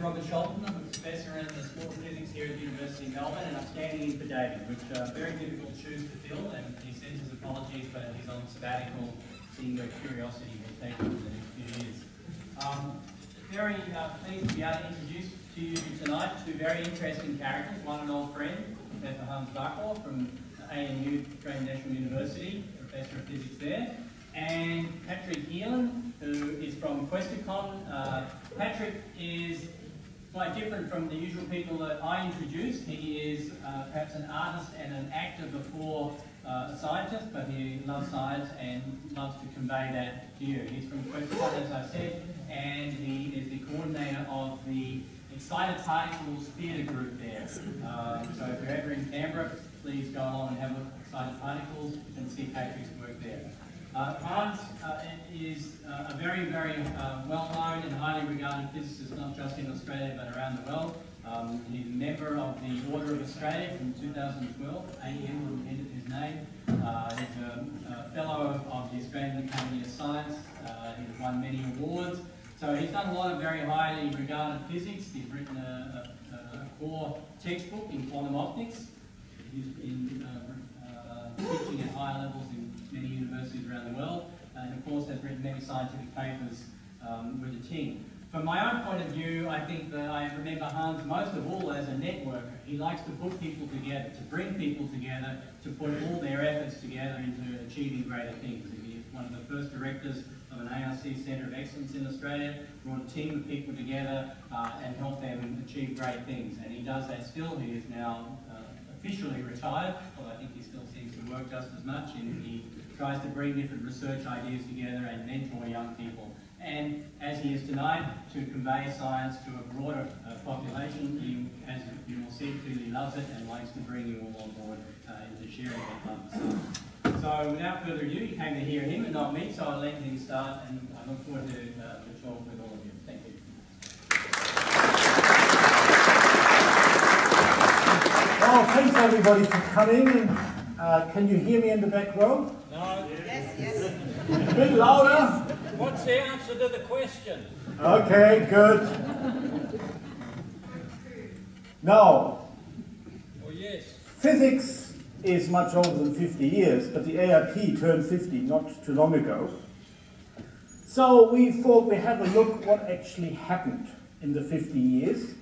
Robert Scholten. I'm a professor in the School of Physics here at the University of Melbourne, and I'm standing in for David, which are very difficult shoes to fill, and he sends his apologies, but he's on sabbatical, seeing where curiosity will take him in the next few years. Um, very uh, pleased to be able to introduce to you tonight two very interesting characters, one an old friend, Professor Hans Bachor from ANU, Australian National University, Professor of Physics there, and Patrick Elan, who is from Questacon. Uh, Patrick is quite different from the usual people that I introduced. He is uh, perhaps an artist and an actor before uh, a scientist, but he loves science and loves to convey that to you. He's from Questacon, as I said, and he is the coordinator of the Excited Particles Theatre Group there. Uh, so if you're ever in Canberra, please go along and have a look at Excited Particles and see Patrick's work there. Uh, Hans uh, is uh, a very, very uh, well-known and highly regarded physicist, not just in Australia but around the world. Um, he's a member of the Order of Australia from 2012. AEM his name. Uh, he's a, a, fellow of the Australian Academy of Science. Uh, he's won many awards. So he's done a lot of very highly regarded physics. He's written a, a, a core textbook in quantum optics. He's been teaching at higher levels universities around the world, and of course has written many scientific papers um, with the team. From my own point of view, I think that I remember Hans most of all as a networker. He likes to put people together, to bring people together, to put all their efforts together into achieving greater things. He's one of the first directors of an ARC Centre of Excellence in Australia, brought a team of people together uh, and helped them achieve great things. And he does that still. He is now uh, officially retired, although I think he still seems to work just as much. in he tries to bring different research ideas together and mentor young people. And as he is tonight, to convey science to a broader uh, population, he, as you will see, clearly loves it and likes to bring you all on board uh, into sharing that love. So without further ado, you came to hear him and not me, so I'll let him start and I look forward to, uh, to talk with all of you. Thank you. Well, thanks everybody for coming. Uh, can you hear me in the back row? No. Yes, yes. A bit louder. What's the answer to the question? Okay, good. Now, Oh, yes. physics is much older than 50 years, but the AIP turned 50 not too long ago. So we thought we'd have a look what actually happened in the 50 years,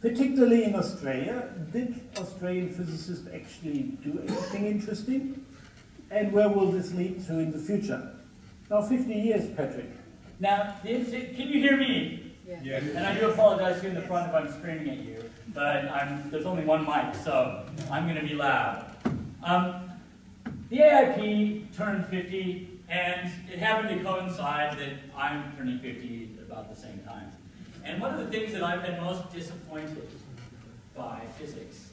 particularly in Australia. Did Australian physicists actually do anything interesting? And where will this lead to in the future? Now 50 years, Patrick. Now, can you hear me? Yeah. And I do apologize here in the front if I'm screaming at you, but I'm, there's only one mic, so I'm going to be loud. Um, the AIP turned 50, and it happened to coincide that I'm turning 50 at about the same time. And one of the things that I've been most disappointed by physics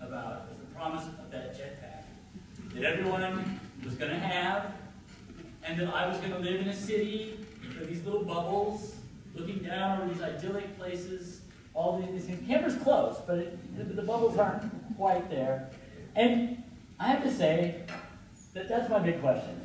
about was the promise of that jetpack that everyone was going to have, and that I was going to live in a city with these little bubbles looking down over these idyllic places, all these, things. Close, but it, the, the bubbles aren't quite there. And I have to say that that's my big question,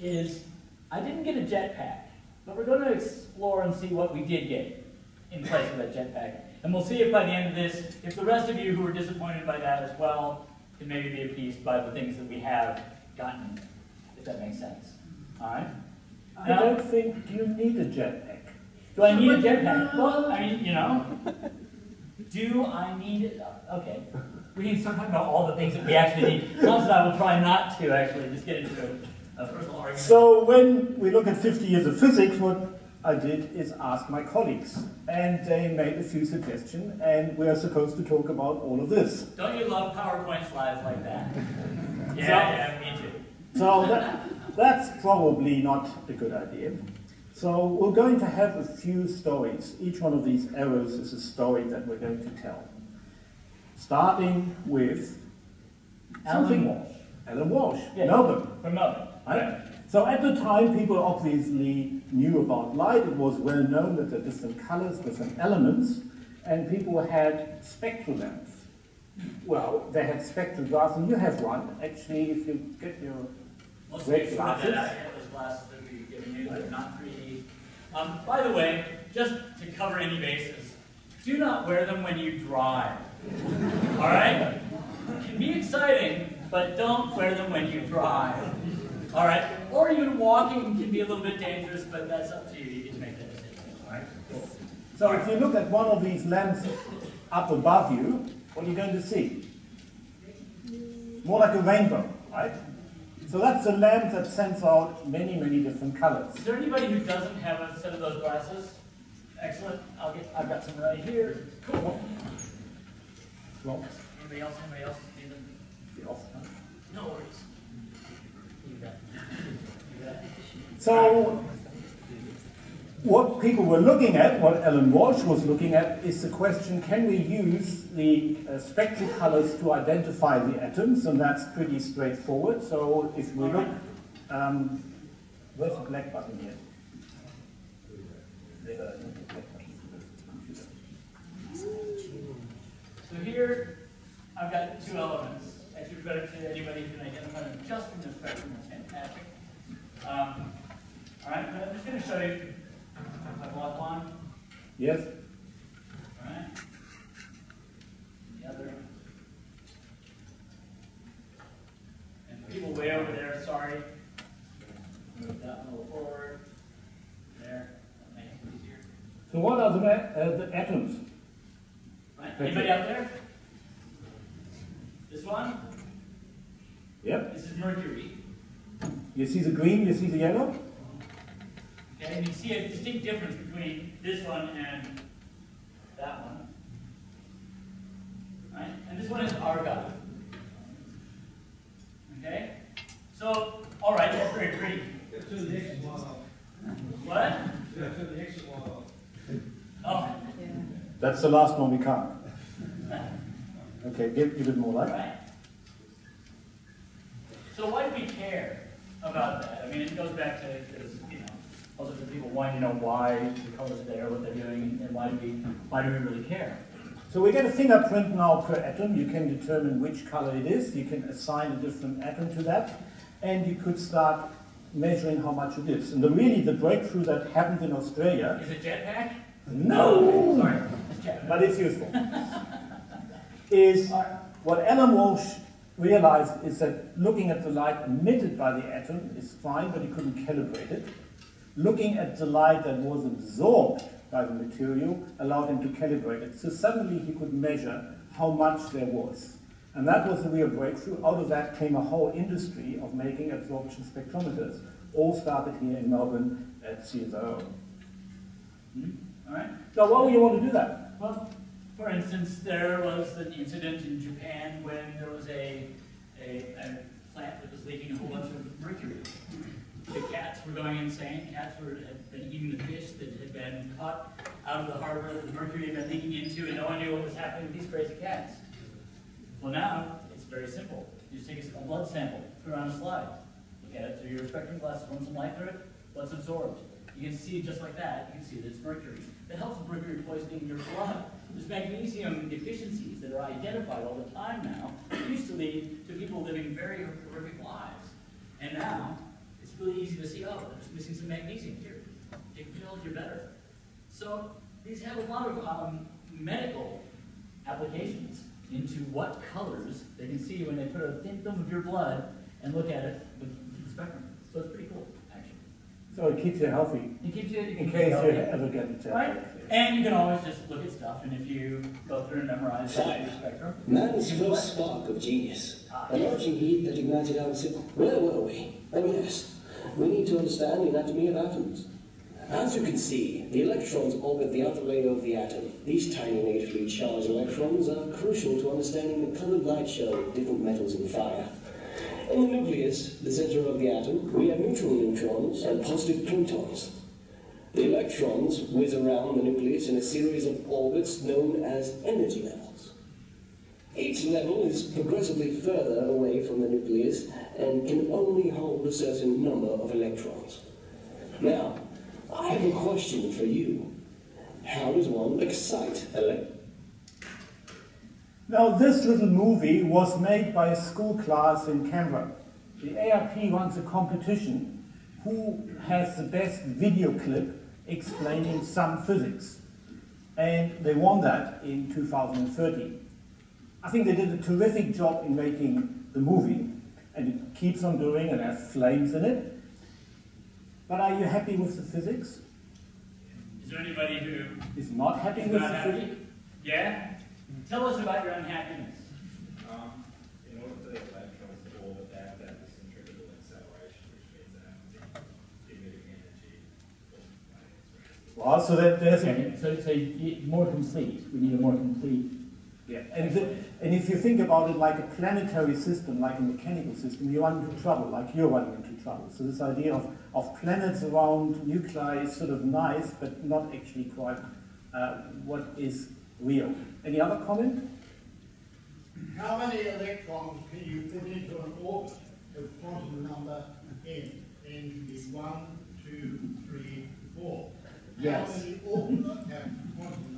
is I didn't get a jetpack, but we're going to explore and see what we did get in place of that jetpack. And we'll see if by the end of this, if the rest of you who are disappointed by that as well, can maybe be appeased by the things that we have gotten, if that makes sense. All right? I don't think you need a jetpack. Do I need a jetpack? Well, I mean, you know, do I need it? Okay. We need to start talking about all the things that we actually need. Once and I will try not to actually just get into a, a personal argument. So when we look at 50 years of physics, what I did is ask my colleagues, and they made a few suggestions, and we're supposed to talk about all of this. Don't you love PowerPoint slides like that? Yeah, yeah, me too. So that, that's probably not a good idea. So we're going to have a few stories. Each one of these arrows is a story that we're going to tell. Starting with Alan Walsh. Alan Walsh, Yeah. Melbourne. From Melbourne. Right? So at the time, people obviously knew about light. It was well known that there are different colors, different elements, and people had spectral lamps. Well, they had spectral glasses, and you have one. Actually, if you get your Most Red people glasses. that out, those glasses that we've given you, they're not 3D. Um, by the way, just to cover any bases, do not wear them when you drive. All right? It can be exciting, but don't wear them when you drive. All right? Or even walking can be a little bit dangerous, but that's up to you. You get to make that decision. All right? Cool. So if you look at one of these lamps up above you, what are you going to see? More like a rainbow, right? So that's a lamp that sends out many, many different colors. Is there anybody who doesn't have a set of those glasses? Excellent. I'll get. I've got some right here. Cool. Well, Anybody else? Anybody else need them? No worries. You got. You got. So what people were looking at, what Alan Walsh was looking at, is the question, can we use the uh, spectral colors to identify the atoms? And that's pretty straightforward. So if we look, um, where's the black button here? So here, I've got two elements. Actually, better to anybody who can identify them just from the spectrum is fantastic. Um, all right, but I'm just going to show you my block one. Yes? All right. The other. And people way over there, sorry. Move that a little forward. There. That makes it easier. So what are the, uh, the atoms? Right. Anybody out there? This one? Yep. This is mercury. You see the green, you see the yellow? And you see a distinct difference between this one and that one. Right? And this one is argon. Okay? So, all right, that's very pretty. Turn the one off. What? Yeah, turn the one off. Oh, That's the last one we can't. Okay, give, give it more light. right. So why do we care about that? I mean, it goes back to, because, you know, most of the people wanting to know why the colors are there, what they're doing, and why do we, why do we really care? So we get a fingerprint now per atom. You can determine which color it is. You can assign a different atom to that. And you could start measuring how much it is. And the, really, the breakthrough that happened in Australia, Is it jetpack? no, Sorry, jetpack. but it's useful, is what Alan Walsh realized is that looking at the light emitted by the atom is fine, but he couldn't calibrate it. Looking at the light that was absorbed by the material allowed him to calibrate it. So suddenly he could measure how much there was. And that was the real breakthrough. Out of that came a whole industry of making absorption spectrometers. All started here in Melbourne at CSIRO. Hmm? All right. So why would you want to do that? Well, for instance, there was an incident in Japan when there was a, a, a plant that was leaking a whole bunch of mercury. The cats were going insane. Cats were, had been eating the fish that had been caught out of the harbor that the mercury had been leaking into, and no one knew what was happening with these crazy cats. Well, now it's very simple. You just take a blood sample, put it on a slide, look at it through your spectrum glasses, run some light through it, blood's absorbed. You can see just like that, you can see that it's mercury. That helps with mercury poisoning in your blood. There's magnesium deficiencies that are identified all the time now. It used to lead to people living very horrific lives. And now, really easy to see, oh, there's missing some magnesium here. Take a pill, you're better. So, these have a lot of um, medical applications into what colors they can see when they put a thin film of your blood and look at it with the spectrum. So it's pretty cool, actually. So it keeps you healthy It keeps you, it in keeps case you you healthy. ever get it. Right? And you can always just look at stuff, and if you go through and memorize that your spectrum, Man's first spark of genius. An origin heat that ignited our civil. Where were we? Oh, yes. We need to understand the anatomy of atoms. As you can see, the electrons orbit the outer layer of the atom. These tiny negatively charged electrons are crucial to understanding the colored light show of different metals in fire. In the nucleus, the center of the atom, we have neutral neutrons and positive protons. The electrons whiz around the nucleus in a series of orbits known as energy levels. Each level is progressively further away from the nucleus and can only hold a certain number of electrons. Now, I have a question for you. How does one excite elect? Now, this little movie was made by a school class in Canberra. The AIP runs a competition who has the best video clip explaining some physics. and they won that in 2013. I think they did a terrific job in making the movie, and it keeps on doing and has flames in it. But are you happy with the physics? Is there anybody who Is not happy is with not the happy? physics? Yeah? Tell us about your unhappiness. Um, in order for the electrons to orbit, they have to have this centrifugal acceleration, which means they have to emitting energy. Well, so that there's a Okay, so, so you- more complete. We need a more complete. Yeah, and, the, and if you think about it like a planetary system, like a mechanical system, you run into trouble, like you're running into trouble. So this idea of, of planets around nuclei is sort of nice, but not actually quite uh, what is real. Any other comment? How many electrons can you put into an orbit of quantum number n? n can be one, two, three, four. Yes. How many orbits have quantum number n?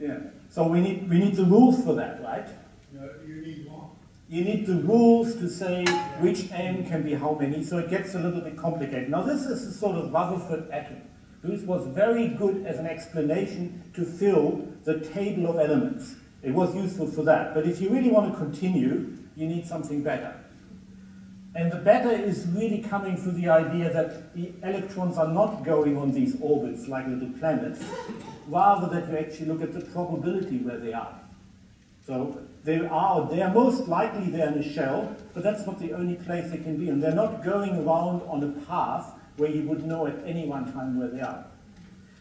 Yeah. So we need, we need the rules for that, right? No, you need one. You need the rules to say which n can be how many, so it gets a little bit complicated. Now this is a sort of Rutherford atom. This was very good as an explanation to fill the table of elements. It was useful for that. But if you really want to continue, you need something better. And the better is really coming through the idea that the electrons are not going on these orbits like little planets, rather that you actually look at the probability where they are. So they are, they are most likely there in a shell, but that's not the only place they can be. And they're not going around on a path where you would know at any one time where they are.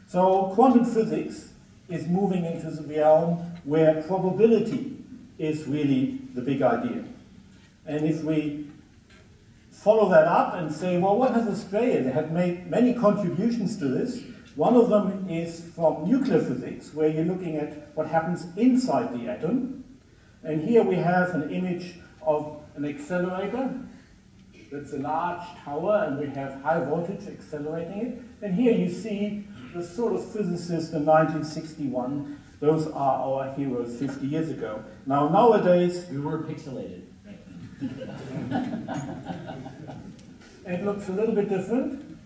So quantum physics is moving into the realm where probability is really the big idea. And if we follow that up and say, well, what has Australia? They have made many contributions to this. One of them is from nuclear physics, where you're looking at what happens inside the atom. And here we have an image of an accelerator. That's a large tower, and we have high voltage accelerating it. And here you see the sort of physicists in 1961. Those are our heroes 50 years ago. Now, nowadays, We were pixelated. it looks a little bit different.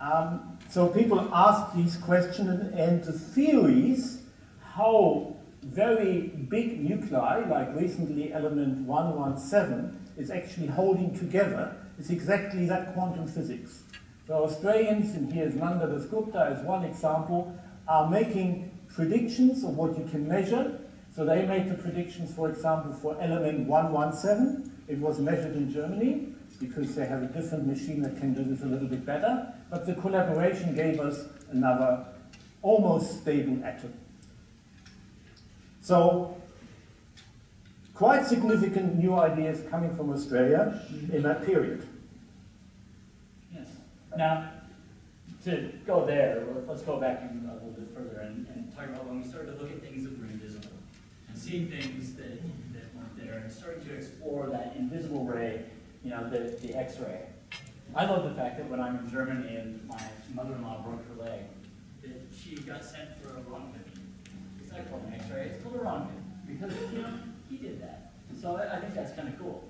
Um, so people ask these questions, and the theories how very big nuclei, like recently element 117, is actually holding together is exactly that quantum physics. So Australians, and here's Nanda Dasgupta as one example, are making predictions of what you can measure. So they made the predictions, for example, for element 117. It was measured in Germany because they have a different machine that can do this a little bit better. But the collaboration gave us another almost stable atom. So quite significant new ideas coming from Australia in that period. Yes. Now, to go there, let- let's go back a little bit further and, and talk about when we started to look at things that were invisible and seeing things that, that weren't there and starting to explore that invisible ray, you know, the, the X-ray. I love the fact that when I'm in Germany and my mother-in-law broke her leg, that she got sent for a Röntgen. It's not called an X-ray, it's called a Röntgen because, you know, he did that. So I, I think that's kind of cool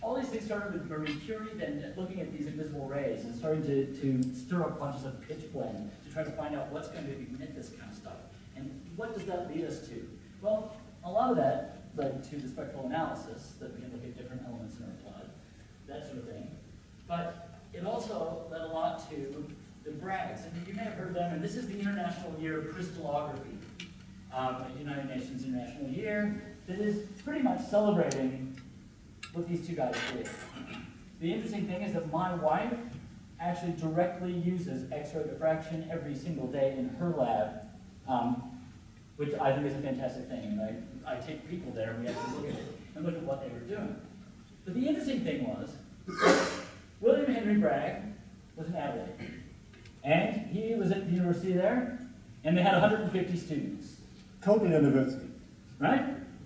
all these things started with Marie Curie, then looking at these invisible rays and starting to, to stir up bunches of pitch blende to try to find out what's going to emit this kind of stuff. And what does that lead us to? Well, a lot of that led to the spectral analysis, that we can look at different elements in our that sort of thing. But it also led a lot to the Braggs, and you may have heard them, and this is the International Year of Crystallography, um, United Nations International Year that is pretty much celebrating what these two guys did. The interesting thing is that my wife actually directly uses X-ray diffraction every single day in her lab, um, which I think is a fantastic thing. I, I take people there and we actually look at it and look at what they were doing. But the interesting thing was, William Henry Bragg was in Adelaide. And he was at the university there, and they had 150 students Total university. right?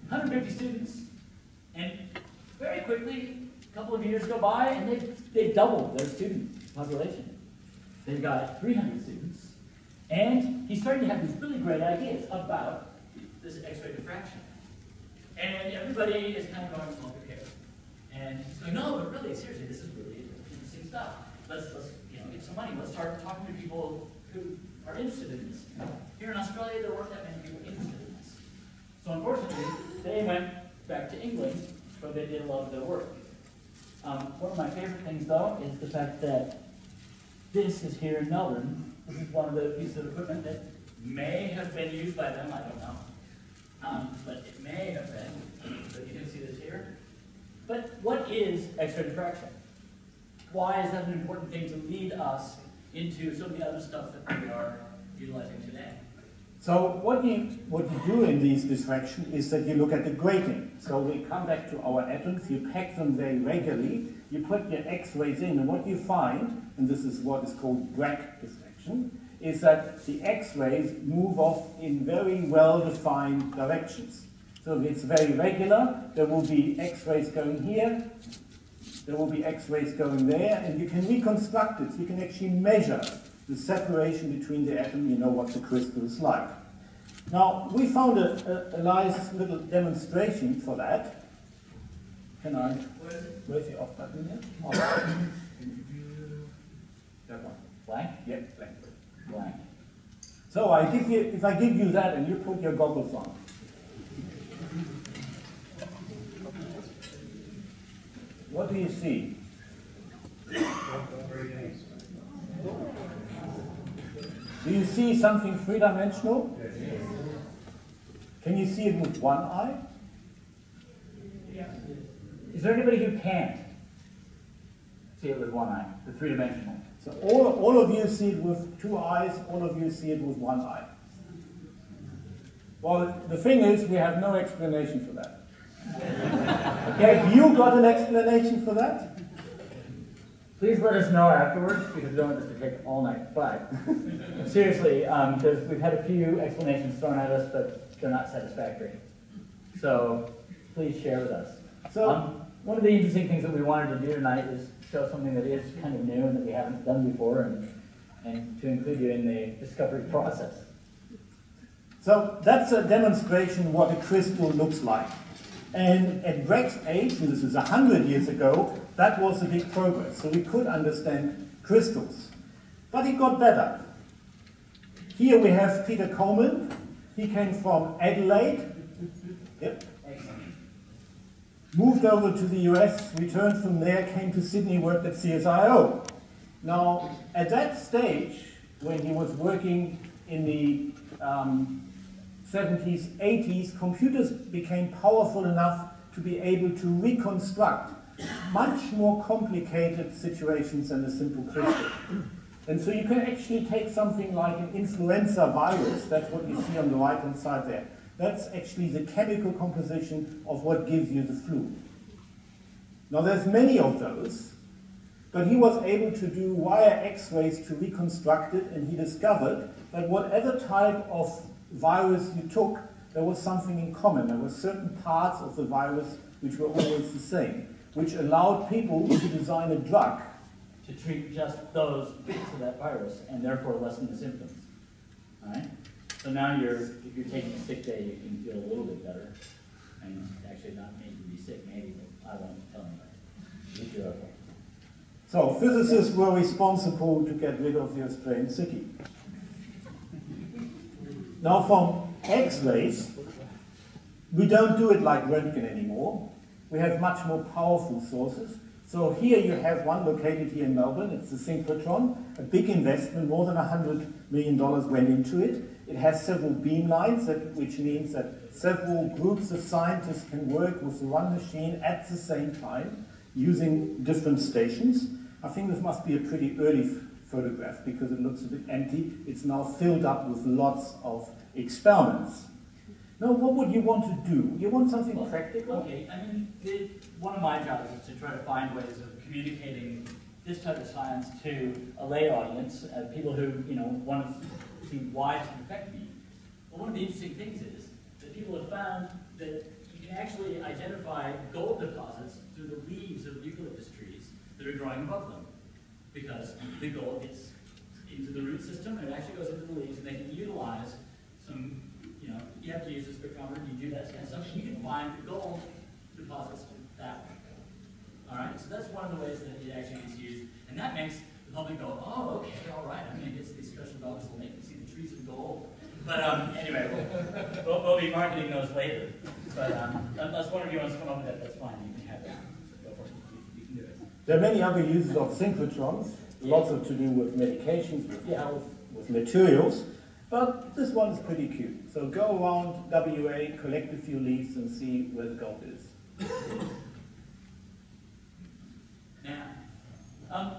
150 students. And very quickly, a couple of years go by, and they've, they've doubled their student population. They've got 300 students. And he's starting to have these really great ideas about this X-ray diffraction. And everybody is kind of going, well, okay. And he's going, no, but really, seriously, this is really interesting stuff. Let's, let's you know, get some money. Let's start talking to people who are interested in this. Here in Australia, there weren't that many people interested in this. So unfortunately, they went back to England, where they did a lot of their work. Um, one of my favorite things, though, is the fact that this is here in Melbourne. This is one of the pieces of equipment that may have been used by them, I don't know. Um, but it may have been, but you can see this here. But what is X-ray diffraction? Why is that an important thing to lead us into some of the other stuff that we are utilizing today? So what you, what you do in these diffraction is that you look at the grating. So we come back to our atoms, you pack them very regularly, you put your X-rays in, and what you find, and this is what is called Bragg diffraction, is that the X-rays move off in very well-defined directions. So it's very regular, there will be X-rays going here, there will be X-rays going there, and you can reconstruct it. You can actually measure the separation between the atom, you know what the crystal is like. Now, we found a, a, a nice little demonstration for that. Can I, where's the off button here? Off. That one. Blank? Yep, blank. Blank. So I give you, if I give you that and you put your goggles on. What do you see? Do you see something three-dimensional? Can you see it with one eye? Is there anybody who can't see it with one eye, the three-dimensional? So all, all of you see it with two eyes, all of you see it with one eye. Well, the thing is, we have no explanation for that. Okay, have you got an explanation for that? Please let us know afterwards, because we don't want this to take all night. But seriously, um, we've had a few explanations thrown at us, but they're not satisfactory. So please share with us. So- um, one of the interesting things that we wanted to do tonight is show something that is kind of new and that we haven't done before, and, and to include you in the discovery process. So that's a demonstration what a crystal looks like. And at Bragg's age, and this is 100 years ago, that was a big progress. So we could understand crystals. But it got better. Here we have Peter Colman. He came from Adelaide. Yep. Moved over to the US, returned from there, came to Sydney, worked at CSIRO. Now, at that stage, when he was working in the um, 70s, 80s, computers became powerful enough to be able to reconstruct much more complicated situations than a simple crystal. And so you can actually take something like an influenza virus, that's what you see on the right hand side there. That's actually the chemical composition of what gives you the flu. Now there's many of those, but he was able to do wire x-rays to reconstruct it, and he discovered that whatever type of virus you took, there was something in common. There were certain parts of the virus which were always the same, which allowed people to design a drug to treat just those bits of that virus and therefore lessen the symptoms. All right? So now you're, if you're taking a sick day, you can feel a little bit better. And actually not need to be sick, maybe, but I won't tell anybody. So physicists were responsible to get rid of the Australian city. Now from X-rays, we don't do it like Röntgen anymore. We have much more powerful sources. So here you have one located here in Melbourne. It's the synchrotron, a big investment, more than $100 million went into it. It has several beam lines, that, which means that several groups of scientists can work with one machine at the same time using different stations. I think this must be a pretty early photograph because it looks a bit empty. It's now filled up with lots of experiments. Now, what would you want to do? You want something Well, practical? Okay, I mean, the, one of my jobs is to try to find ways of communicating this type of science to a lay audience, uh, people who, you know, want to see why it can affect me. Well, one of the interesting things is that people have found that you can actually identify gold deposits through the leaves of eucalyptus trees that are growing above them. Because the gold gets into the root system and it actually goes into the leaves and they can utilize some, you know, you have to use a spectrometer, you do that kind of stuff, you can find the gold deposits that way. All right, so that's one of the ways that it actually gets used, and that makes the public go, oh, okay, all right, I'm going to get to these special dogs and make me see the trees of gold. But um, anyway, we'll, we'll, we'll be marketing those later. But um, unless one of you wants to come up with that, that's fine. You can have it. Go for it. You, you can do it. There are many other uses of synchrotrons, lots of to do with medications, with health, with materials, but this one is pretty cute. So go around WA, collect a few leaves and see where the gold is. Now, um,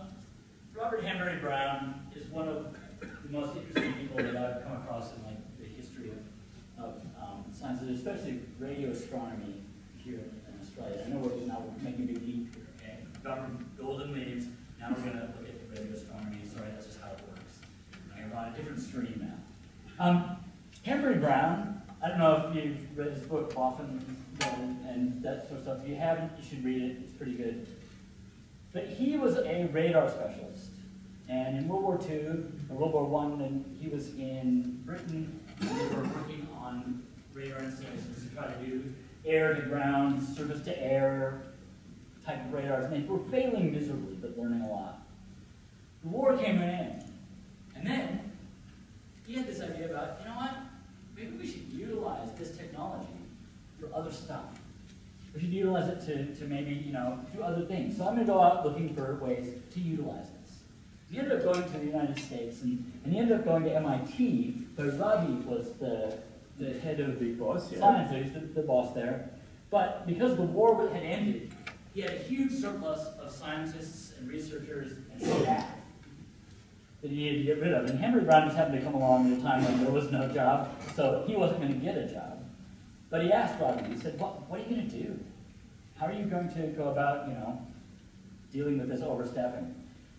Robert Hanbury Brown is one of the most interesting people that I've come across in like the history of, of um, sciences, especially radio astronomy here in Australia. I know we're now making a big leap from golden leaves, now we're going to look at radio astronomy. Sorry, that's just how it works. I'm on a different stream now. Um, Hanbury Brown, I don't know if you've read his book Boffin and, that sort of stuff. If you haven't, you should read it. It's pretty good. But he was a radar specialist. And in World War II, or World War One, and he was in Britain, they were working on radar installations to try to do air to ground, surface to air type of radars. And they were failing miserably, but learning a lot. The war came to an end. And then he had this idea about, you know what? Maybe we should utilize this technology for other stuff. We should utilize it to, to maybe, you know, do other things. So I'm going to go out looking for ways to utilize this. He ended up going to the United States, and, and he ended up going to MIT, where Rabi was the, the head of the boss, yeah. science, so he's the, the boss there. But because the war had ended, he had a huge surplus of scientists and researchers and staff that he needed to get rid of. And Hanbury Brown just happened to come along at a time when there was no job, so he wasn't going to get a job. But he asked Rabi, he said, what, what are you going to do? How are you going to go about, you know, dealing with this overstaffing?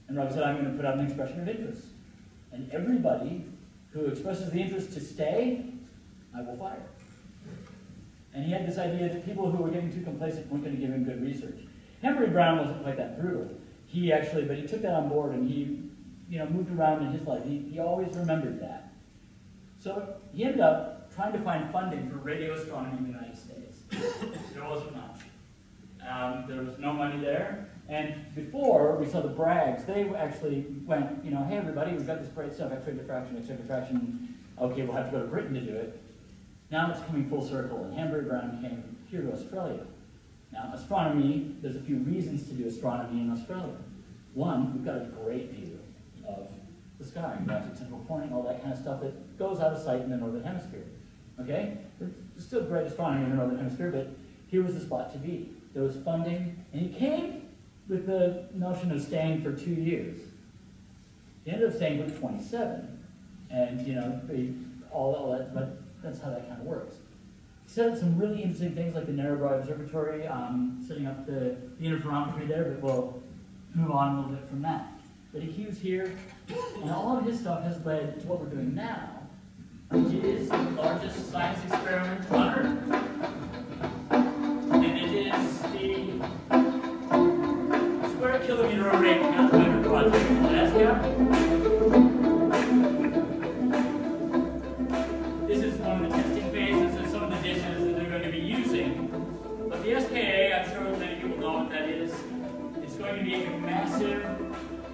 And Rabi said, I'm going to put out an expression of interest. And everybody who expresses the interest to stay, I will fire. And he had this idea that people who were getting too complacent weren't going to give him good research. Hanbury Brown wasn't quite that brutal. He actually, but he took that on board and he, you know, moved around in his life. He, he always remembered that. So he ended up trying to find funding for radio astronomy in the United States. there wasn't much. Um, there was no money there. And before we saw the Braggs, they actually went, you know, hey everybody, we've got this great stuff, X-ray diffraction, X-ray diffraction. Okay, we'll have to go to Britain to do it. Now it's coming full circle, and Hanbury Brown came here to Australia. Now, astronomy, there's a few reasons to do astronomy in Australia. One, we've got a great view of the sky, galactic central point, all that kind of stuff that goes out of sight in the northern hemisphere. Okay? There's still great astronomy in the northern hemisphere, but here was the spot to be. There was funding, and he came with the notion of staying for two years. He ended up staying for 27, and you know, all, all that, but that's how that kind of works. He said some really interesting things like the Narrabri Observatory, um, setting up the, the interferometry there, but we'll move on a little bit from that. But he was here, and all of his stuff has led to what we're doing now, which is the largest science experiment on Earth. And it is the Square Kilometer Array Calculator Project in Alaska.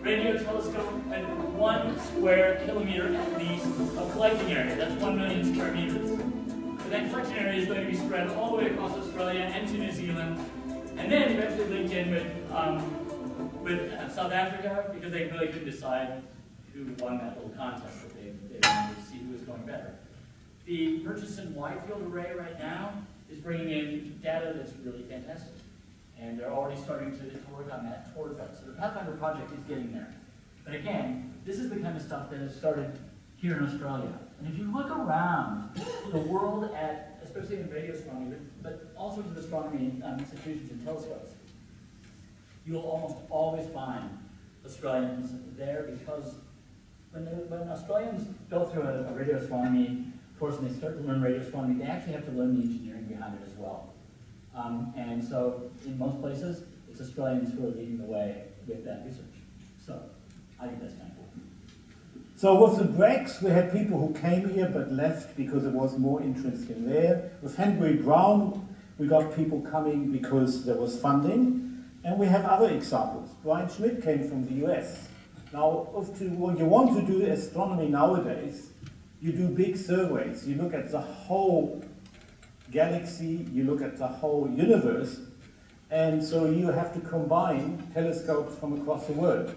Radio telescope at one square kilometer at least of collecting area. That's one million square meters. So that collection area is going to be spread all the way across Australia and to New Zealand, and then eventually linked in with um, with uh, South Africa because they really couldn't decide who won that little contest. But they, they wanted to see who was going better. The Murchison Wide Field Array right now is bringing in data that's really fantastic. And they're already starting to, to work on that towards that. So the Pathfinder project is getting there. But again, this is the kind of stuff that has started here in Australia. And if you look around the world at, especially in radio astronomy, but all sorts of astronomy um, institutions and telescopes, you'll almost always find Australians there because when, the, when Australians go through a, a radio astronomy course and they start to learn radio astronomy, they actually have to learn the engineering behind it as well. Um, and so in most places, it's Australians who are leading the way with that research. So I think that's kind of cool. So with the Braggs, we had people who came here but left because there was more interest in there. With Hanbury Brown, we got people coming because there was funding. And we have other examples. Brian Schmidt came from the US. Now, if to, when you want to do astronomy nowadays, you do big surveys, you look at the whole galaxy, you look at the whole universe, and so you have to combine telescopes from across the world.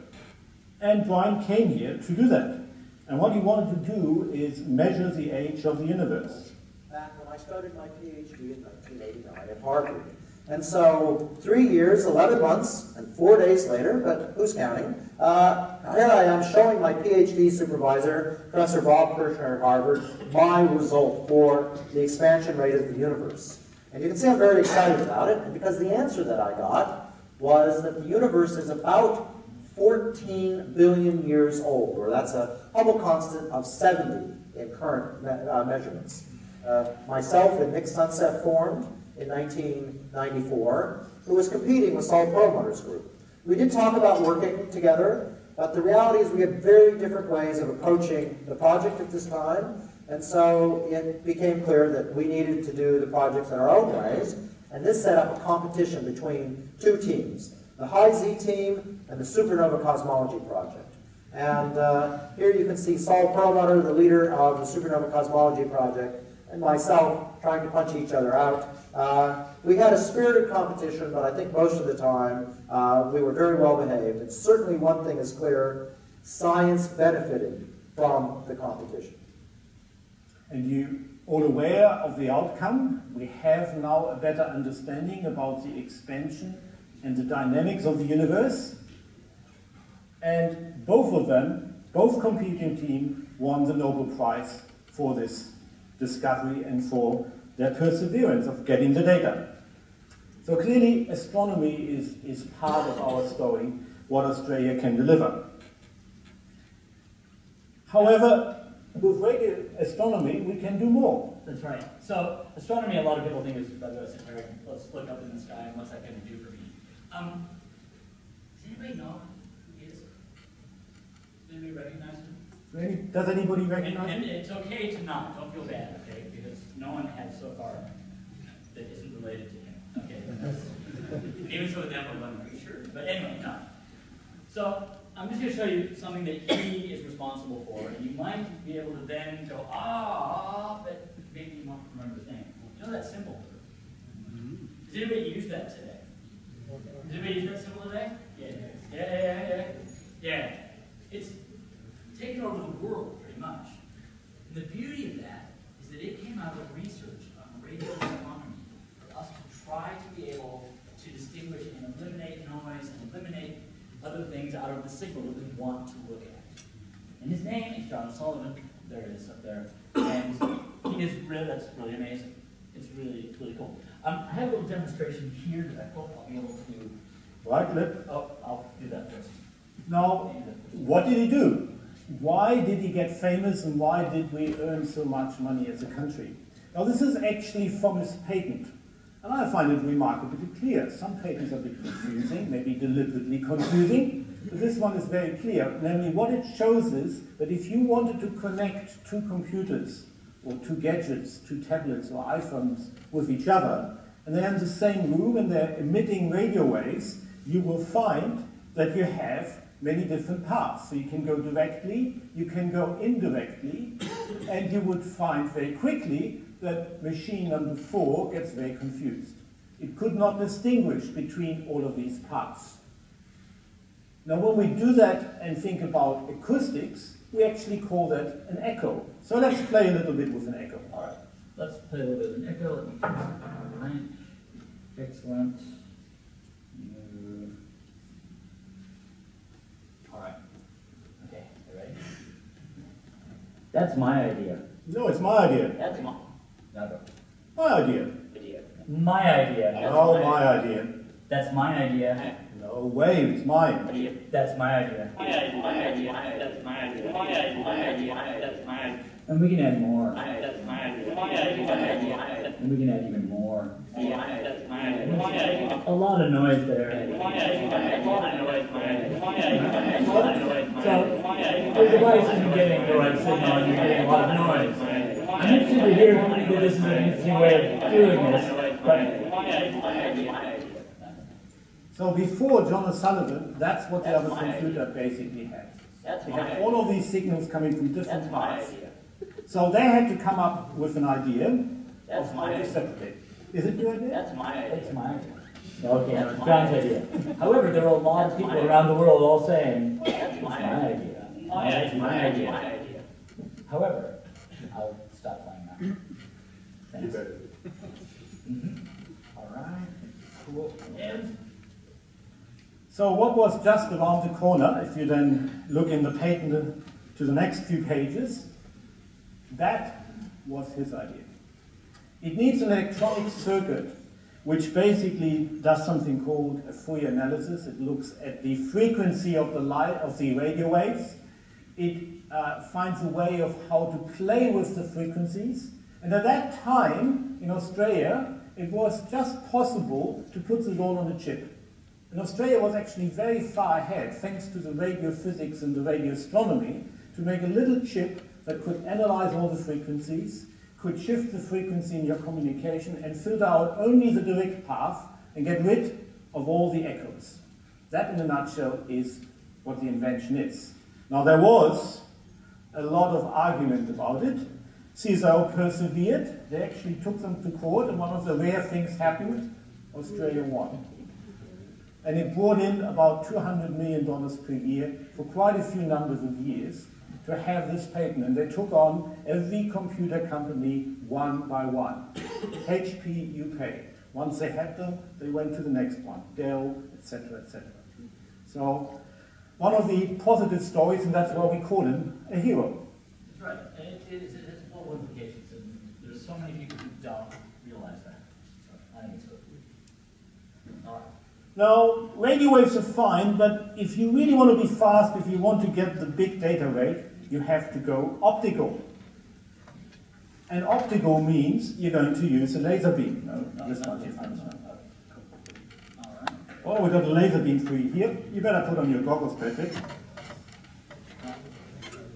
And Brian came here to do that. And what he wanted to do is measure the age of the universe. Back when I started my PhD in 1989 at Harvard. And so, three years, 11 months, and four days later, but who's counting? Uh, here I am showing my PhD supervisor, Professor Bob Kirshner at Harvard, my result for the expansion rate of the universe. And you can see I'm very excited about it, because the answer that I got was that the universe is about 14 billion years old, or that's a Hubble constant of 70 in current me uh, measurements. Uh, myself and Nick Suntzeff formed in 1994, who was competing with Saul Perlmutter's group. We did talk about working together, but the reality is we had very different ways of approaching the project at this time, and so it became clear that we needed to do the projects in our own ways, and this set up a competition between two teams, the High Z team and the Supernova Cosmology Project. And uh, here you can see Saul Perlmutter, the leader of the Supernova Cosmology Project, and myself trying to punch each other out. Uh, we had a spirited competition, but I think most of the time uh, we were very well behaved. And certainly one thing is clear, science benefited from the competition. And you all aware of the outcome. We have now a better understanding about the expansion and the dynamics of the universe. And both of them, both competing teams, won the Nobel Prize for this discovery and for their perseverance of getting the data. So clearly, astronomy is, is part of our story, what Australia can deliver. However, with radio astronomy, we can do more. That's right. So astronomy, a lot of people think is about us let's look up in the sky and what's that going to do for me? Um, does anybody know who he is? Does anybody recognize him? Does anybody And, recognize and it? it's okay to not. Don't feel bad, okay? Because no one has that isn't related to him. Okay. Even so, with them, I'm pretty sure. But anyway, no. So I'm just going to show you something that he is responsible for, and you might be able to then go, ah, but maybe you won't remember the name. You know that symbol? Does anybody use that today? Does anybody use that symbol today? Yeah. Yeah, yeah, yeah, yeah. Yeah. It's taken over the world pretty much. And the beauty of that is that it came out of radio for us to try to be able to distinguish and eliminate noise and eliminate other things out of the signal that we want to look at. And his name is John Sullivan. There it is up there. And he is really, that's really amazing. It's really, it's really cool. Um, I have a little demonstration here that I hope I'll be able to do. Right, Oh, I'll do that first. Now, what did he do? Why did he get famous and why did we earn so much money as a country? Now, this is actually from his patent. And I find it remarkably clear. Some patents are a bit confusing, maybe deliberately confusing, but this one is very clear. Namely, what it shows is that if you wanted to connect two computers, or two gadgets, two tablets or iPhones with each other, and they're in the same room and they're emitting radio waves, you will find that you have many different paths. So you can go directly, you can go indirectly, and you would find very quickly that machine number four gets very confused. It could not distinguish between all of these parts. Now when we do that and think about acoustics, we actually call that an echo. So let's play a little bit with an echo. All right, let's play a little bit of an echo. Let me get my range. Excellent. All right. Okay, you ready? That's my idea. No, it's my idea. That's my. No, no. My idea. Idea. My idea. That's No, my idea. That's my idea. No way, it's mine. That's my idea. My idea. My idea. That's my idea. My idea. My idea. That's my idea. And we can add more. That's my idea. My idea. My idea. And we can add even more. That's my idea. A lot of noise there. My idea. A lot of noise. My idea. My. A lot of. So the device isn't getting the right signal, and you're getting a lot of noise. I'm interested to hear if this is an interesting way of doing this, but So before John O'Sullivan, that's what the other computer basically had. It had all of these signals coming from different parts. So they had to come up with an idea That's of how my to idea. separate. Is it your idea? That's my idea. That's my idea. Okay, That's that's my John's idea. idea. However, there are a lot of people my around the world all saying, That's my my idea. idea. That's my my idea, idea. However, I'll stop playing now. Thanks. Mhm. All right, cool. And So what was just around the corner, if you then look in the patent to the next few pages, that was his idea. It needs an electronic circuit which basically does something called a Fourier analysis. It looks at the frequency of the light of the radio waves. It uh, finds a way of how to play with the frequencies. And at that time in Australia, it was just possible to put this all on a chip. And Australia was actually very far ahead, thanks to the radio physics and the radio astronomy, to make a little chip that could analyze all the frequencies, could shift the frequency in your communication, and filter out only the direct path and get rid of all the echoes. That, in a nutshell, is what the invention is. Now, there was a lot of argument about it. CSIRO persevered. They actually took them to court, and one of the rare things happened Australia won and it brought in about $200 million per year for quite a few numbers of years to have this patent. And they took on every computer company one by one. HP, UK. Once they had them, they went to the next one. Dell, etc., etc. So, one of the positive stories, and that's why we call him a hero. That's right, and it, it is, it has multiple implications, and there's so many people who don't realize that. So I think it's good. All right. Now, radio waves are fine, but if you really want to be fast, if you want to get the big data rate, you have to go optical. And optical means you're going to use a laser beam. No, this much difference. All right. Oh, we've got a laser beam for you here. You better put on your goggles, Patrick.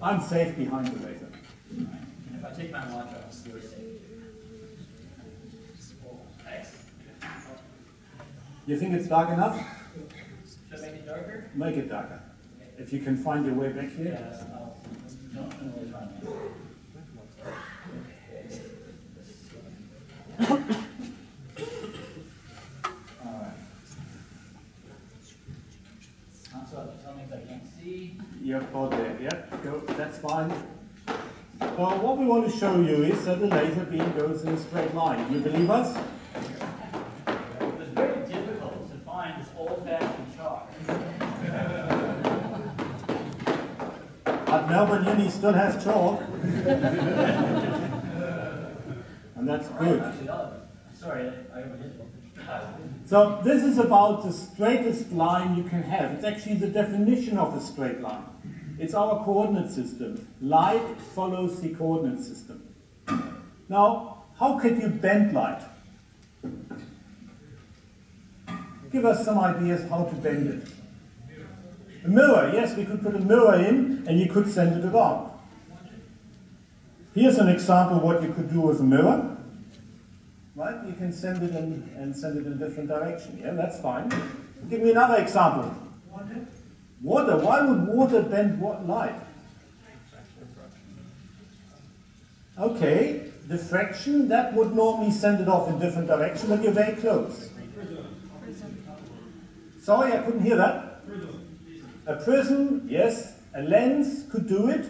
I'm safe behind the laser. And if I take my watch off, I'll see what it says. Thanks. You think it's dark enough? Should I make it darker? Make it darker. If you can find your way back here. Yes, I'll, no, I'm really. All right. I'm tell me if I can't see. Yep, about there. Yep, go. That's fine. Well, what we want to show you is that the laser beam goes in a straight line. Do You believe us? It was very difficult to find this old-fashioned chalk. But Melbourne Uni still has chalk. and that's good. Sorry, I overdid it. So this is about the straightest line you can have. It's actually the definition of a straight line. It's our coordinate system. Light follows the coordinate system. Now, how could you bend light? Give us some ideas how to bend it. A mirror, yes, we could put a mirror in and you could send it around. Here's an example of what you could do with a mirror. Right? You can send it in and send it in a different direction. Yeah, that's fine. Give me another example. Water. Why would water bend what light? Okay, diffraction, that would normally send it off in different direction, but you're very close. Sorry, I couldn't hear that. A prism, yes. A lens could do it.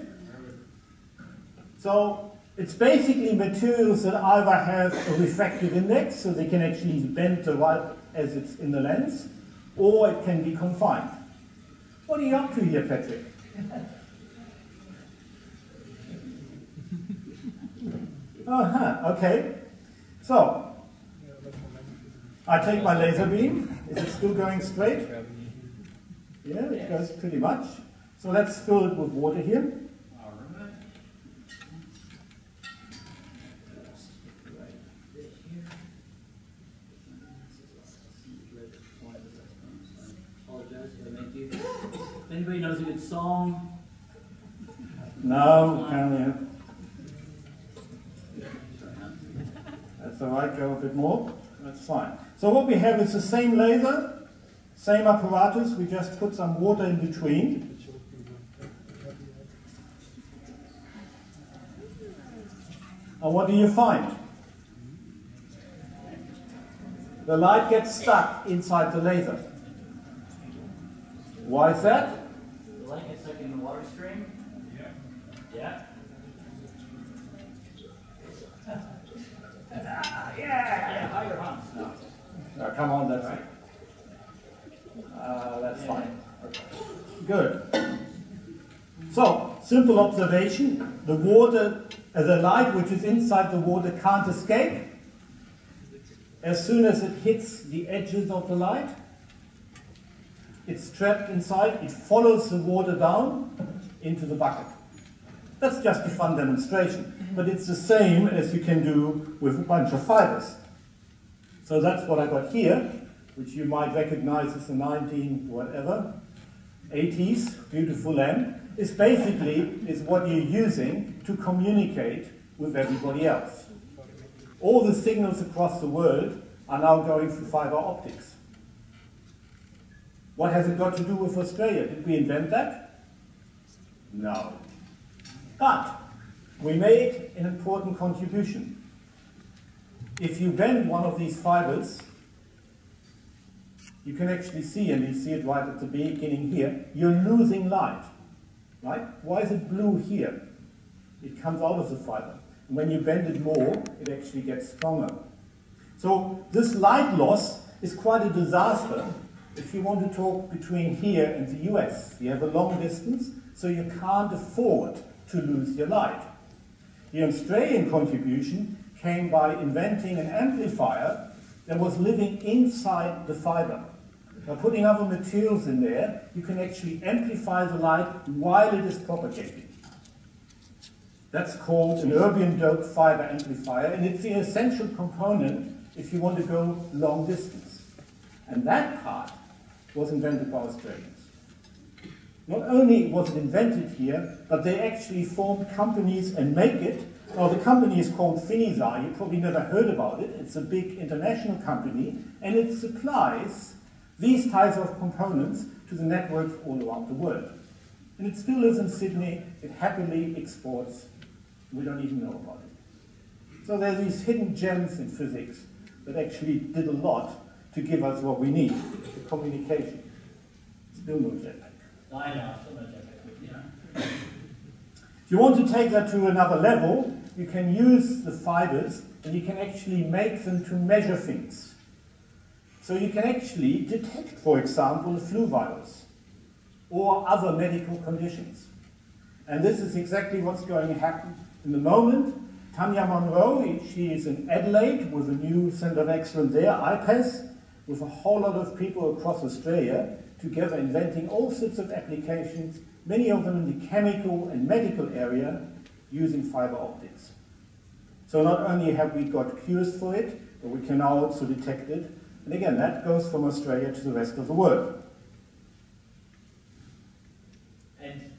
So it's basically materials that either have a refractive index, so they can actually bend the light as it's in the lens, or it can be confined. What are you up to here, Patrick? Uh-huh, okay. So, I take my laser beam. Is it still going straight? Yeah, it goes pretty much. So let's fill it with water here. Anybody knows a good song, No, can't That's all right, go a bit more. That's fine. So what we have is the same laser, same apparatus, we just put some water in between. And what do you find? The light gets stuck inside the laser. Why is that? The light gets stuck in the water stream? Yeah. Yeah? Yeah, Yeah, higher humps now. Now, come on, that's it. Uh, that's fine. Okay. Good. So, simple observation. The water, uh, the light which is inside the water can't escape. As soon as it hits the edges of the light, it's trapped inside, it follows the water down into the bucket. That's just a fun demonstration, but it's the same as you can do with a bunch of fibers. So that's what I got here, which you might recognize as the 19 whatever, 80s, beautiful lamp, is basically is what you're using to communicate with everybody else. All the signals across the world are now going through fiber optics. What has it got to do with Australia? Did we invent that? No. But we made an important contribution. If you bend one of these fibers, you can actually see, and you see it right at the beginning here, you're losing light. Right? Why is it blue here? It comes out of the fiber. And when you bend it more, it actually gets stronger. So this light loss is quite a disaster if you want to talk between here and the US. You have a long distance, so you can't afford to lose your light. The Australian contribution came by inventing an amplifier that was living inside the fiber. By putting other materials in there, you can actually amplify the light while it is propagating. That's called an erbium doped fiber amplifier, and it's the essential component if you want to go long distance. And that part was invented by Australians. Not only was it invented here, but they actually formed companies and make it. Well, the company is called Finisar. You probably never heard about it. It's a big international company, and it supplies these types of components to the networks all around the world. And it still lives in Sydney. It happily exports. We don't even know about it. So there are these hidden gems in physics that actually did a lot to give us what we need, the communication. Still no jetpack. I know, still no yeah. If you want to take that to another level, you can use the fibers and you can actually make them to measure things. So you can actually detect, for example, a flu virus or other medical conditions. And this is exactly what's going to happen in the moment. Tanya Monro, she is in Adelaide with a new Centre of Excellence there, IPAS, with a whole lot of people across Australia together inventing all sorts of applications, many of them in the chemical and medical area, using fiber optics. So not only have we got cures for it, but we can now also detect it. And again, that goes from Australia to the rest of the world. And,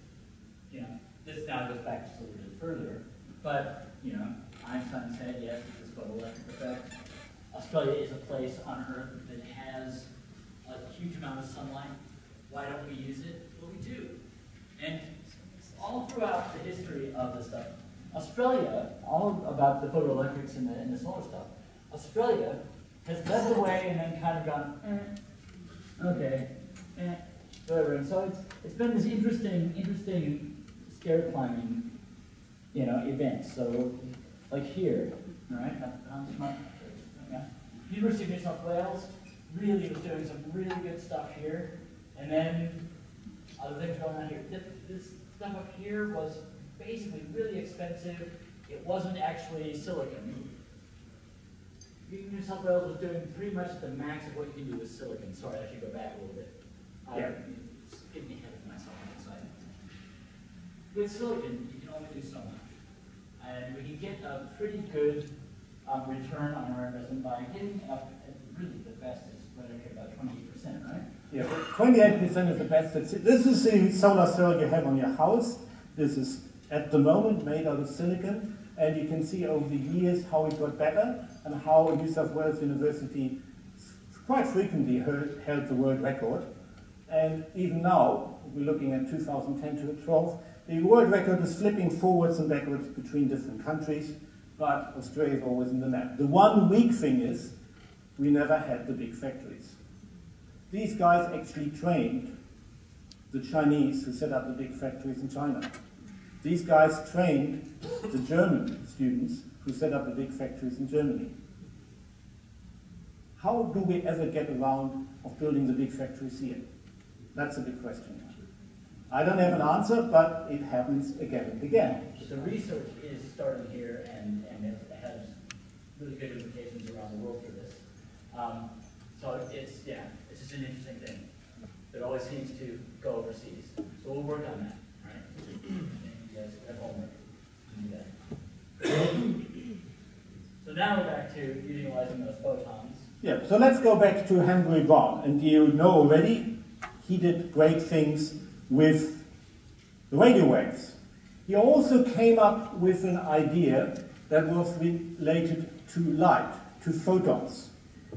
you know, this now goes back just a little bit further, but, you know, Einstein said, yes, this is photoelectric effect. Australia is a place on Earth has a huge amount of sunlight. Why don't we use it? Well, we do. And all throughout the history of this stuff, Australia, all about the photoelectrics and the, and the solar stuff, Australia has led the way and then kind of gone, eh, okay, eh, whatever. And so it's, it's been this interesting, interesting stair climbing, you know, event. So, like here, all right, yeah. University of New South Wales really was doing some really good stuff here, and then other things going on here. This, this stuff up here was basically really expensive. It wasn't actually silicon. New South Wales was doing pretty much the max of what you can do with silicon. Sorry, I should go back a little bit. I, Yeah. it's getting ahead of myself on this side. With silicon, you can only do so much. And we can get a pretty good um, return on our investment by hitting up at really the best is right up here about 28%, right? Yeah, 28% is the best. This is the solar cell you have on your house. This is at the moment made out of silicon, and you can see over the years how it got better and how New South Wales University quite frequently held, held the world record. And even now, we're looking at 2010 to 12, the world record is flipping forwards and backwards between different countries. but Australia is always in the map. The one weak thing is we never had the big factories. These guys actually trained the Chinese who set up the big factories in China. These guys trained the German students who set up the big factories in Germany. How do we ever get around of building the big factories here? That's a big question. I don't have an answer, but it happens again and again. The research is starting here and, and it has really good implications around the world for this. Um, so it's, yeah, it's an interesting thing. It always seems to go overseas. So we'll work on that, right? You guys have homework. So now we're back to utilizing those photons. Yeah, so let's go back to Hanbury Brown. And you know already, he did great things with the radio waves. He also came up with an idea that was related to light, to photons.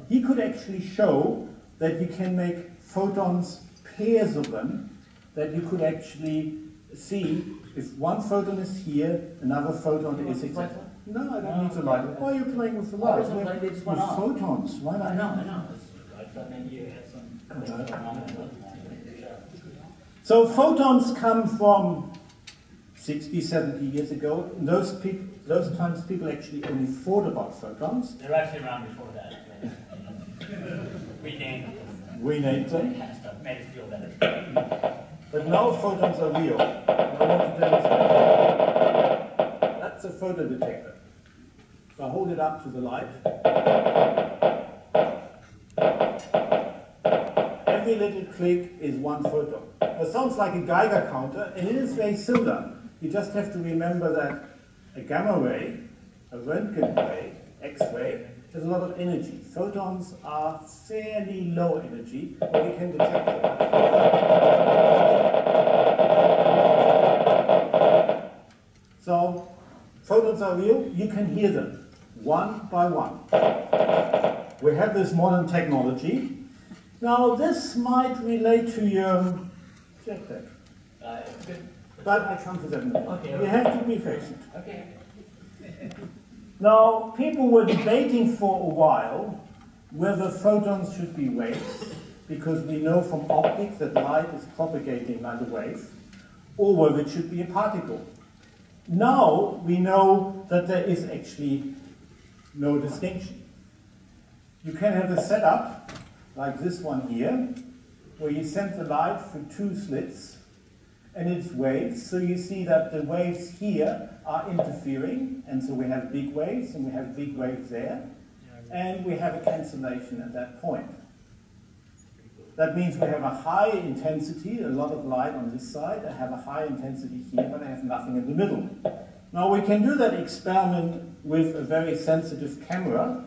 He could actually show that you can make photons, pairs of them, that you could actually see if one photon is here, another photon is exactly. No, I don't need the light. Why are you playing with the light? wasn't With- playing, just with photons. Why not? I know. I thought maybe you had some. So photons come from 60, 70 years ago. Those, peop those times, people actually only thought about photons. They were actually around before that. We named them. We named them. Kind of stuff, made us feel better. But now photons are real. I want to something. That's a photodetector. If I hold it up to the light, every little click is one photon. It sounds like a Geiger counter, and it is very similar. You just have to remember that a gamma ray, a Röntgen ray, X-ray, has a lot of energy. Photons are fairly low energy, but we can detect them. So photons are real, you can hear them one by one. We have this modern technology. Now this might relate to your jetpack, Uh, but I come to that a minute. Okay. You have to be patient. Okay. Now, people were debating for a while whether photons should be waves, because we know from optics that light is propagating like a wave, or whether it should be a particle. Now we know that there is actually no distinction. You can have a setup like this one here, where you send the light through two slits, and it's waves. So you see that the waves here are interfering, and so we have big waves, and we have big waves there, and we have a cancellation at that point. That means we have a high intensity, a lot of light on this side. I have a high intensity here, but I have nothing in the middle. Now we can do that experiment with a very sensitive camera,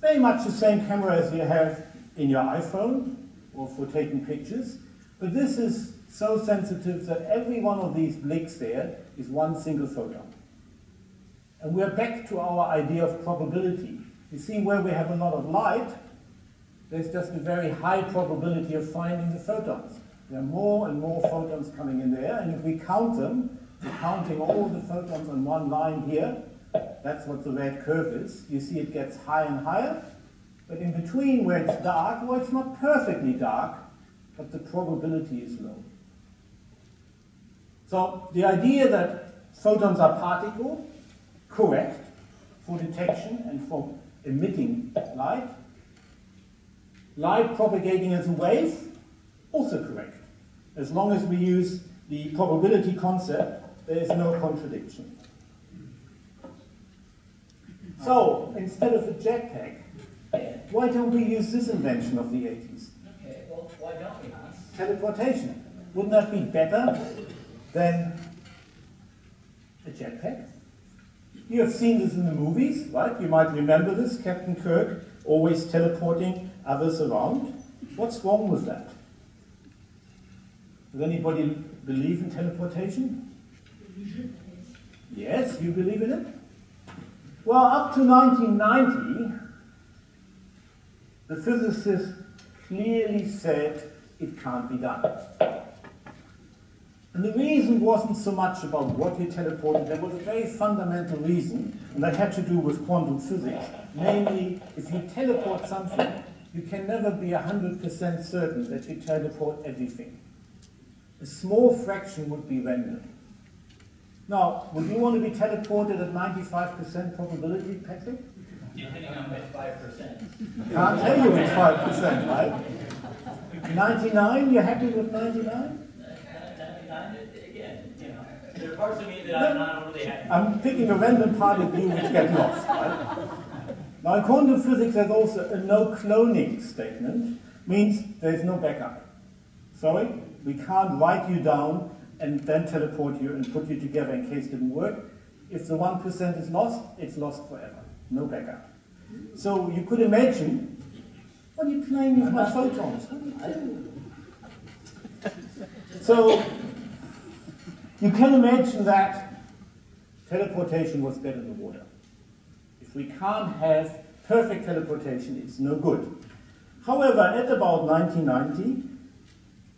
very much the same camera as you have in your iPhone or for taking pictures. But this is so sensitive that every one of these blicks there is one single photon. And we're back to our idea of probability. You see, where we have a lot of light, there's just a very high probability of finding the photons. There are more and more photons coming in there, and if we count them, we're counting all the photons on one line here. That's what the red curve is. You see it gets higher and higher, but in between where it's dark, well, it's not perfectly dark, but the probability is low. So the idea that photons are particles, correct, for detection and for emitting light. Light propagating as a wave, also correct. As long as we use the probability concept, there is no contradiction. So, instead of a jetpack, why don't we use this invention of the 80s? Okay, well, why don't we? Teleportation. Wouldn't that be better than a jetpack? You have seen this in the movies, right? You might remember this, Captain Kirk always teleporting others around. What's wrong with that? Does anybody believe in teleportation? Yes, you believe in it? Well, up to 1990, the physicists clearly said it can't be done. And the reason wasn't so much about what you teleported, there was a very fundamental reason and that had to do with quantum physics. Namely, if you teleport something, you can never be 100% certain that you teleport everything. A small fraction would be random. Now, would you want to be teleported at 95% probability, Patrick? Depending on which five percent. Can't tell you it's 5%, right? 99, you're happy with 99? Again, you know, there are parts of me that I'm not overly happy. I'm picking a random part of you which get lost, right? Now, in quantum physics, there's also a no cloning statement, means there's no backup. Sorry, we can't write you down and then teleport you and put you together in case it didn't work. If the 1% is lost, it's lost forever. No backup. So you could imagine, what are you playing with my photons? What are you doing? So you can imagine that teleportation was dead in the water. If we can't have perfect teleportation, it's no good. However, at about 1990,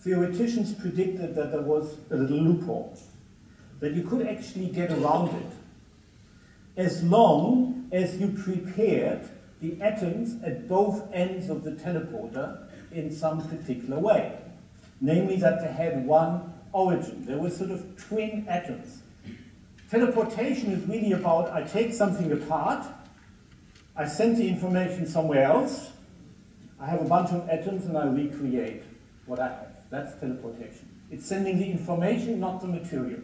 theoreticians predicted that there was a little loophole, that you could actually get around it as long as you prepared the atoms at both ends of the teleporter in some particular way. Namely, that they had one origin. There were sort of twin atoms. Teleportation is really about I take something apart, I send the information somewhere else, I have a bunch of atoms and I recreate what I have. That's teleportation. It's sending the information, not the material.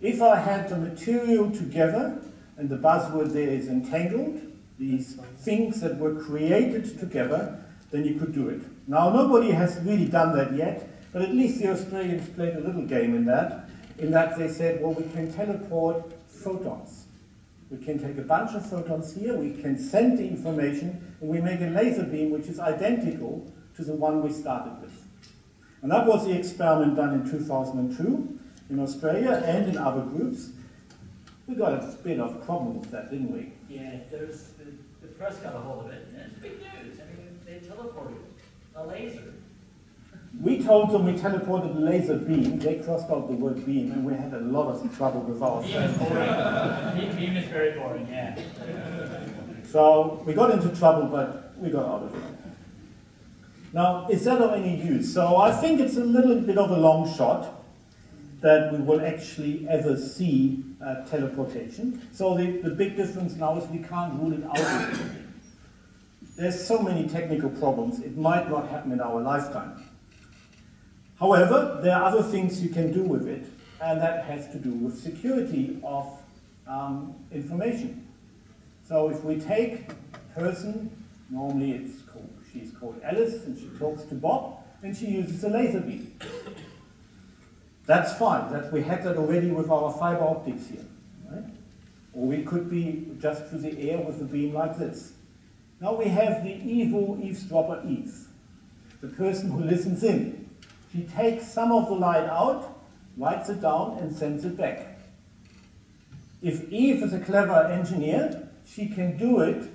If I had the material together, and the buzzword there is entangled, these things that were created together, then you could do it. Now, nobody has really done that yet, but at least the Australians played a little game in that, in that they said, well, we can teleport photons. We can take a bunch of photons here, we can send the information, and we make a laser beam which is identical to the one we started with. And that was the experiment done in 2002 in Australia and in other groups. We got a bit of problem with that, didn't we? Yeah, there's, the, the press got a hold of it, and it's big news. I mean, they teleported a laser. We told them we teleported a laser beam. They crossed out the word beam, and we had a lot of trouble with our Beam is boring. Beam- Beam is very boring, yeah. So we got into trouble, but we got out of it. Now, is that of any use? So I think it's a little bit of a long shot that we will actually ever see uh, teleportation. So the, the big difference now is we can't rule it out. There's so many technical problems, it might not happen in our lifetime. However, there are other things you can do with it, and that has to do with security of um, information. So if we take a person, normally it's called, she's called Alice, and she talks to Bob, and she uses a laser beam. That's fine. That we had that already with our fiber optics here, right? Or we could be just through the air with a beam like this. Now we have the evil eavesdropper Eve, the person who listens in. She takes some of the light out, writes it down, and sends it back. If Eve is a clever engineer, she can do it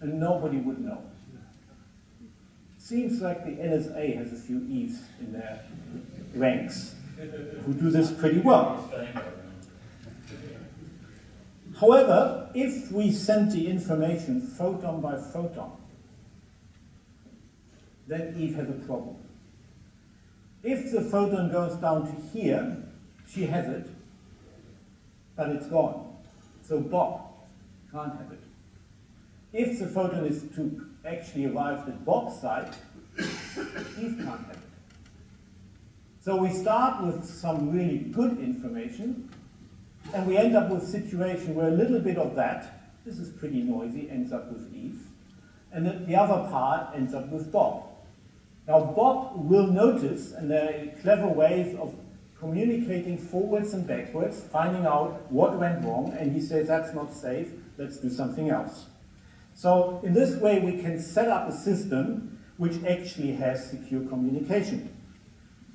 and nobody would know. Seems like the NSA has a few Eves in their ranks who do this pretty well. However, if we send the information photon by photon, then Eve has a problem. If the photon goes down to here, she has it, but it's gone. So Bob can't have it. If the photon is to actually arrive at Bob's side, Eve can't have it. So we start with some really good information, and we end up with a situation where a little bit of that, this is pretty noisy, ends up with Eve, and the other part ends up with Bob. Now Bob will notice, and there are clever ways of communicating forwards and backwards, finding out what went wrong, and he says that's not safe, let's do something else. So in this way we can set up a system which actually has secure communication.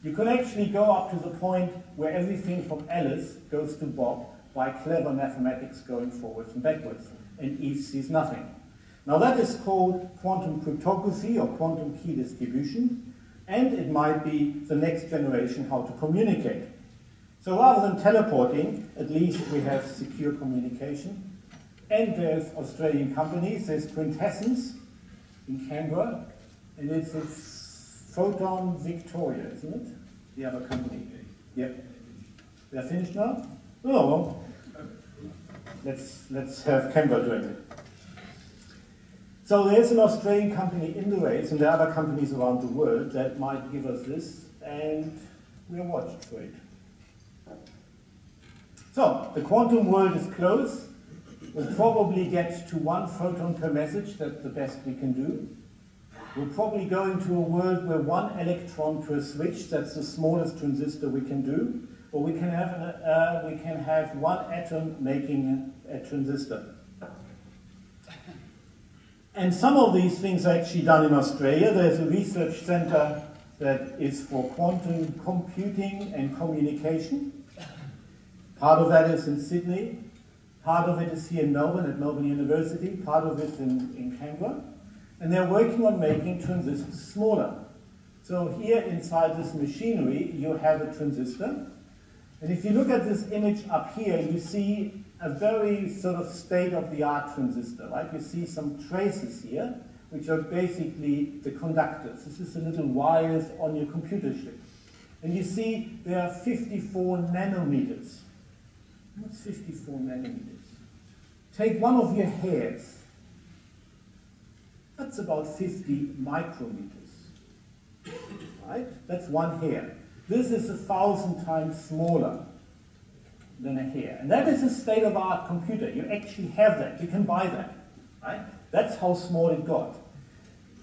You can actually go up to the point where everything from Alice goes to Bob by clever mathematics going forwards and backwards, and Eve sees nothing. Now that is called quantum cryptography or quantum key distribution, and it might be the next generation how to communicate. So rather than teleporting, at least we have secure communication. And there's Australian companies. There's Quintessence in Canberra, and it's a Photon Victoria, isn't it? The other company. Yep. They're finished now? Oh, well. Let's, let's have Canberra doing it. So there's an Australian company in the race, and there are other companies around the world that might give us this, and we're watched for it. So, the quantum world is close. We'll probably get to one photon per message, that's the best we can do. We'll probably go into a world where one electron per switch, that's the smallest transistor we can do, or we can have, uh, we can have one atom making a transistor. And some of these things are actually done in Australia. There's a research center that is for quantum computing and communication. Part of that is in Sydney. Part of it is here in Melbourne at Melbourne University. Part of it in, in Canberra. And they're working on making transistors smaller. So here inside this machinery, you have a transistor. And if you look at this image up here, you see a very sort of state-of-the-art transistor, right? You see some traces here, which are basically the conductors. This is the little wires on your computer chip. And you see there are 54 nanometers. What's 54 nanometers? Take one of your hairs. That's about 50 micrometers. Right? That's one hair. This is a thousand times smaller than a hair. And that is a state-of-art computer. You actually have that. You can buy that. Right? That's how small it got.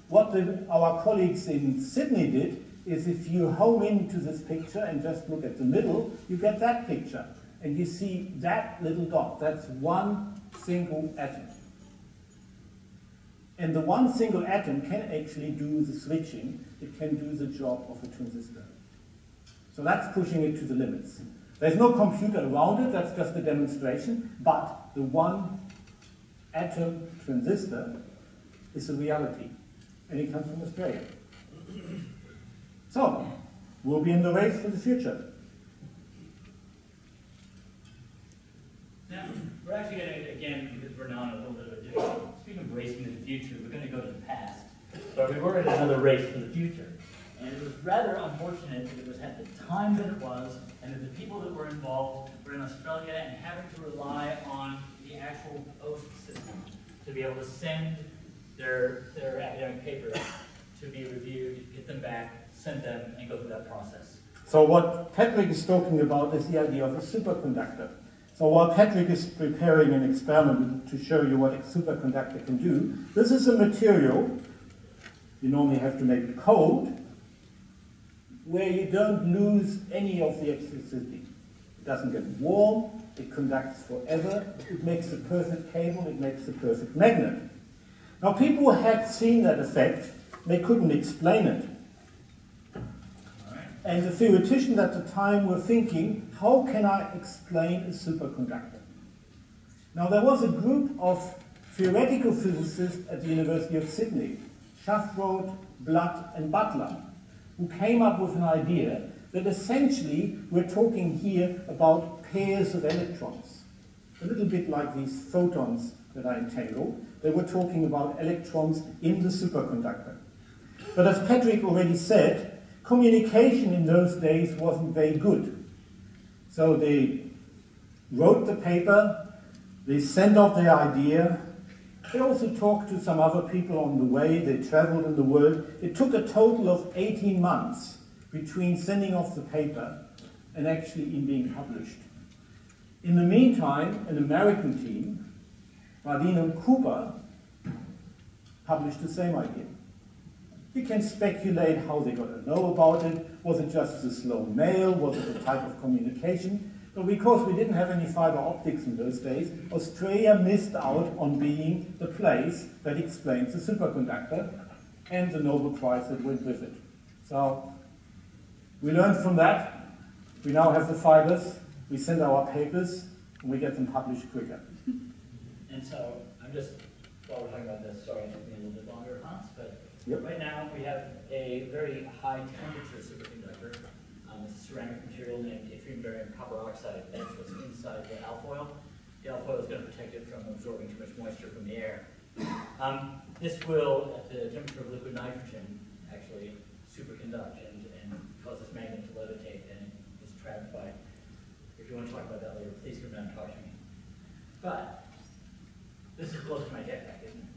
What the, our colleagues in Sydney did is if you home into this picture and just look at the middle, you get that picture. And you see that little dot. That's one single atom. And the one single atom can actually do the switching. It can do the job of a transistor. So that's pushing it to the limits. There's no computer around it, that's just a demonstration, but the one atom transistor is a reality, and it comes from Australia. So, we'll be in the race for the future. Now, we're actually going to, again, because we're now in a little bit of a different, speaking of racing in the future, we're going to go to the past. But we were in another race for the future. And it was rather unfortunate that it was at the time that it was, and that the people that were involved were in Australia and having to rely on the actual post system to be able to send their, their academic papers to be reviewed, get them back, send them, and go through that process. So what Patrick is talking about is the idea of a superconductor. So while Patrick is preparing an experiment to show you what a superconductor can do, this is a material, you normally have to make a code, where you don't lose any of the electricity. It doesn't get warm, it conducts forever, it makes the perfect cable, it makes the perfect magnet. Now people had seen that effect, they couldn't explain it. And the theoreticians at the time were thinking, how can I explain a superconductor? Now there was a group of theoretical physicists at the University of Sydney, Schafroth, Blatt and Butler, who came up with an idea that essentially we're talking here about pairs of electrons. A little bit like these photons that I entangle. They were talking about electrons in the superconductor. But as Patrick already said, communication in those days wasn't very good. So they wrote the paper, they sent off their idea, they also talked to some other people on the way, they traveled in the world. It took a total of 18 months between sending off the paper and actually in being published. In the meantime, an American team, Bardeen and Cooper, published the same idea. We can speculate how they got to know about it. Was it just a slow mail? Was it a type of communication? But because we didn't have any fiber optics in those days, Australia missed out on being the place that explains the superconductor and the Nobel Prize that went with it. So we learned from that. We now have the fibers. We send our papers, and we get them published quicker. And so I'm just, while we're talking about this, sorry, it took me a little bit longer, Hans, but Yep. right now we have a very high temperature superconductor. Um, a ceramic material named yttrium barium copper oxide. That's what's inside the alfoil. the alfoil is going to protect it from absorbing too much moisture from the air. Um, this will, at the temperature of liquid nitrogen, actually superconduct and, and cause this magnet to levitate and is trapped by, if you want to talk about that later, please come down and talk to me. But, this is close to my jetpack, isn't it?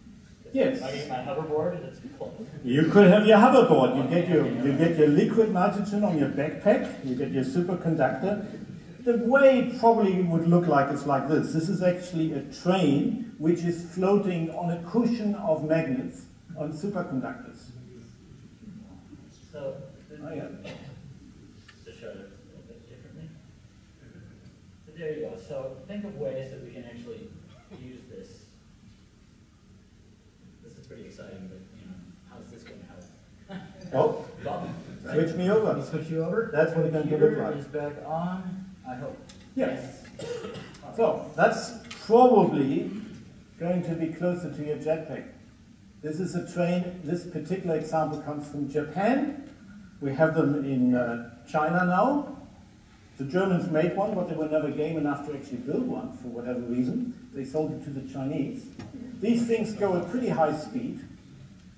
Yes. My, my hoverboard, it's close. You could have your hoverboard. You get your you get your liquid nitrogen on your backpack. You get your superconductor. The way it probably would look like is like this. This is actually a train which is floating on a cushion of magnets on superconductors. So, Oh, yeah. to show it a little bit differently. So there you go. So think of ways that we can actually use this. This is pretty exciting, but you know, how's this going to help? Oh, Well, switch me Let me over. switch you over. That's what it's going to look Computer like. is back on, I hope. Yes. So that's probably going to be closer to your jetpack. This is a train, this particular example comes from Japan. We have them in uh, China now. The Germans made one, but they were never game enough to actually build one for whatever reason. They sold it to the Chinese. These things go at pretty high speed,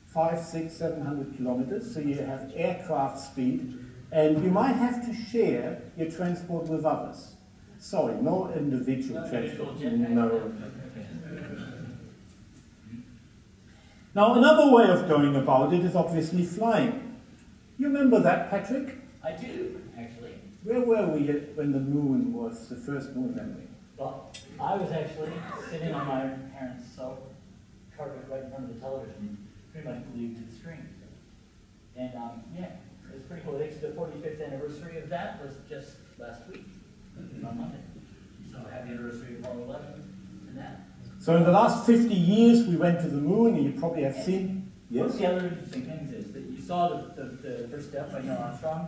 five, six, seven hundred kilometers, so you have aircraft speed, and you might have to share your transport with others. Sorry, no individual No transport. No. Now, another way of going about it is obviously flying. You remember that, Patrick? I do, actually. Where were we when the moon was the first moon landing? Well, I was actually sitting on my parents' so carpet right in front of the television, pretty much glued to the screen. And um, yeah, it was pretty cool. Actually, the 45th anniversary of that was just last week on Monday. So happy anniversary of Apollo 11 and that. So in the last 50 years, we went to the moon, and you probably have seen. One Yes. of the other interesting things is that you saw the, the, the first step by Neil Armstrong,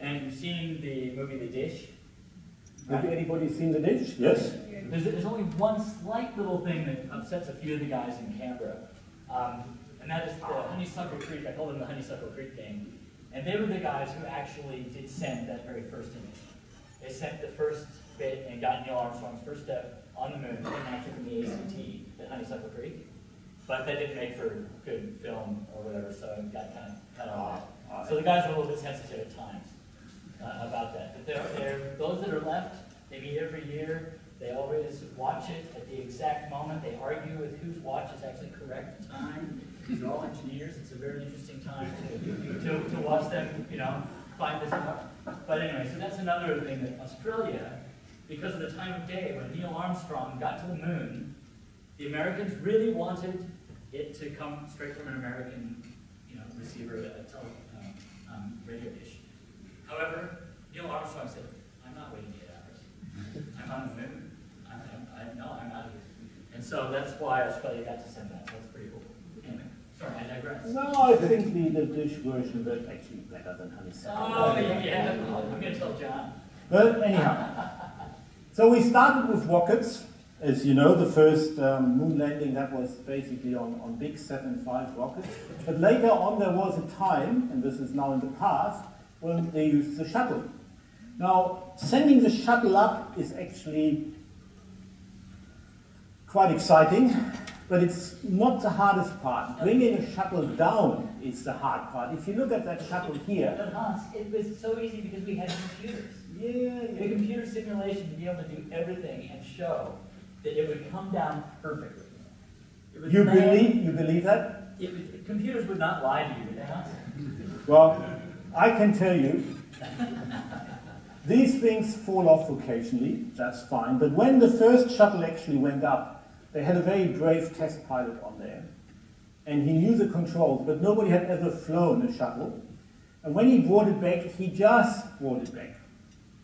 and you've seen the movie The Dish. Have anybody seen the dish? Yes. There's, there's only one slight little thing that upsets a few of the guys in Canberra, um, and that is the Honeysuckle Creek. I call them the Honeysuckle Creek gang, and they were the guys who actually did send that very first image. They sent the first bit and got Neil Armstrong's first step on the moon, and actually from the ACT at Honeysuckle Creek. But that didn't make for good film or whatever, so it got kind of cut off. So the guys were a little bit sensitive at times uh, about that. But those that are left, they meet every year. They always watch it at the exact moment. They argue with whose watch is actually correct time. These are all engineers. It's a very interesting time to, to, to watch them, you know, find this out. But anyway, so that's another thing that Australia, because of the time of day when Neil Armstrong got to the moon, the Americans really wanted it to come straight from an American, you know, receiver, a tele, um, um, radio. However, Neil Armstrong said, I'm not waiting eight hours. I'm on the moon. I'm, I'm, I, no, I'm out of here. And so that's why Australia got to send that. So that's pretty cool. Anyway, sorry, I digress. No, I think the, the dish version was actually better than honeysuckle. Oh, yeah, yeah. I'm going to tell John. But anyhow, so we started with rockets. As you know, the first um, moon landing that was basically on, on big V rockets. But later on, there was a time, and this is now in the past, when they used the shuttle. Now, sending the shuttle up is actually quite exciting, but it's not the hardest part. Bringing a shuttle down is the hard part. If you look at that shuttle here, But Hans, it was so easy because we had computers. yeah, The computer simulation to be able to do everything and show that it would come down perfectly. It would you land- believe you believe that? It, would- computers would not lie to you, would they, Hans? Well, I can tell you, these things fall off occasionally, that's fine, but when the first shuttle actually went up, they had a very brave test pilot on there, and he knew the controls, but nobody had ever flown a shuttle. And when he brought it back, he just brought it back.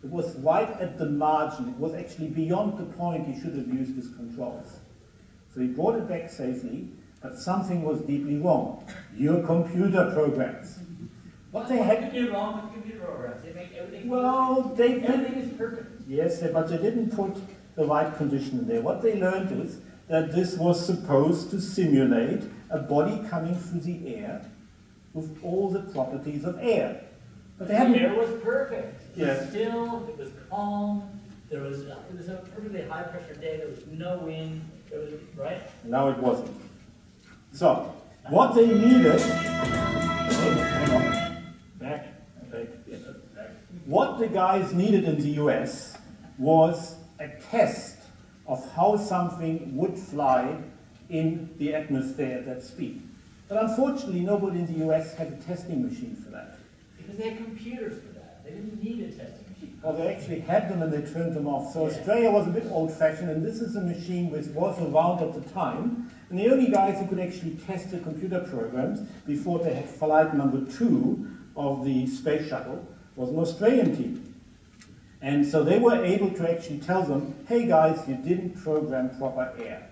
It was right at the margin, it was actually beyond the point he should have used his controls. So he brought it back safely, but something was deeply wrong. Your computer programs. What they What had could be wrong with computer programs? They make everything well, they. Everything is perfect. Yes, but they didn't put the right condition in there. What they learned is that this was supposed to simulate a body coming through the air with all the properties of air. But they The haven't. air was perfect. It was Yes. still, it was calm, There was, it was a perfectly high pressure day, there was no wind, there was, right? Now it wasn't. So, what they needed, oh, on, back. What the guys needed in the US was a test of how something would fly in the atmosphere at that speed. But unfortunately, nobody in the US had a testing machine for that. Because they had computers for that, they didn't need a testing machine. Well, they actually had them and they turned them off. So Yeah. Australia was a bit old-fashioned, and this is a machine which was around at the time. And the only guys who could actually test the computer programs before they had flight number two of the space shuttle was an Australian team. And so they were able to actually tell them, hey guys, you didn't program proper air.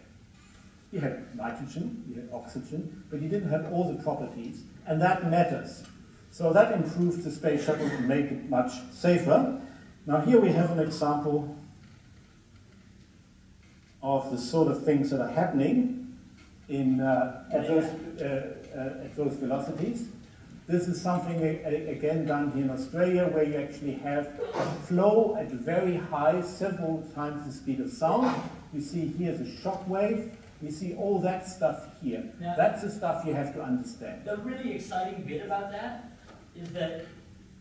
You had nitrogen, you had oxygen, but you didn't have all the properties, and that matters. So that improved the space shuttle to make it much safer. Now here we have an example of the sort of things that are happening in, uh, at, those, uh, uh, at those velocities. This is something again done here in Australia where you actually have a flow at very high, several times the speed of sound. You see here the shock wave. You see all that stuff here. Now- That's the stuff you have to understand. The really exciting bit about that is that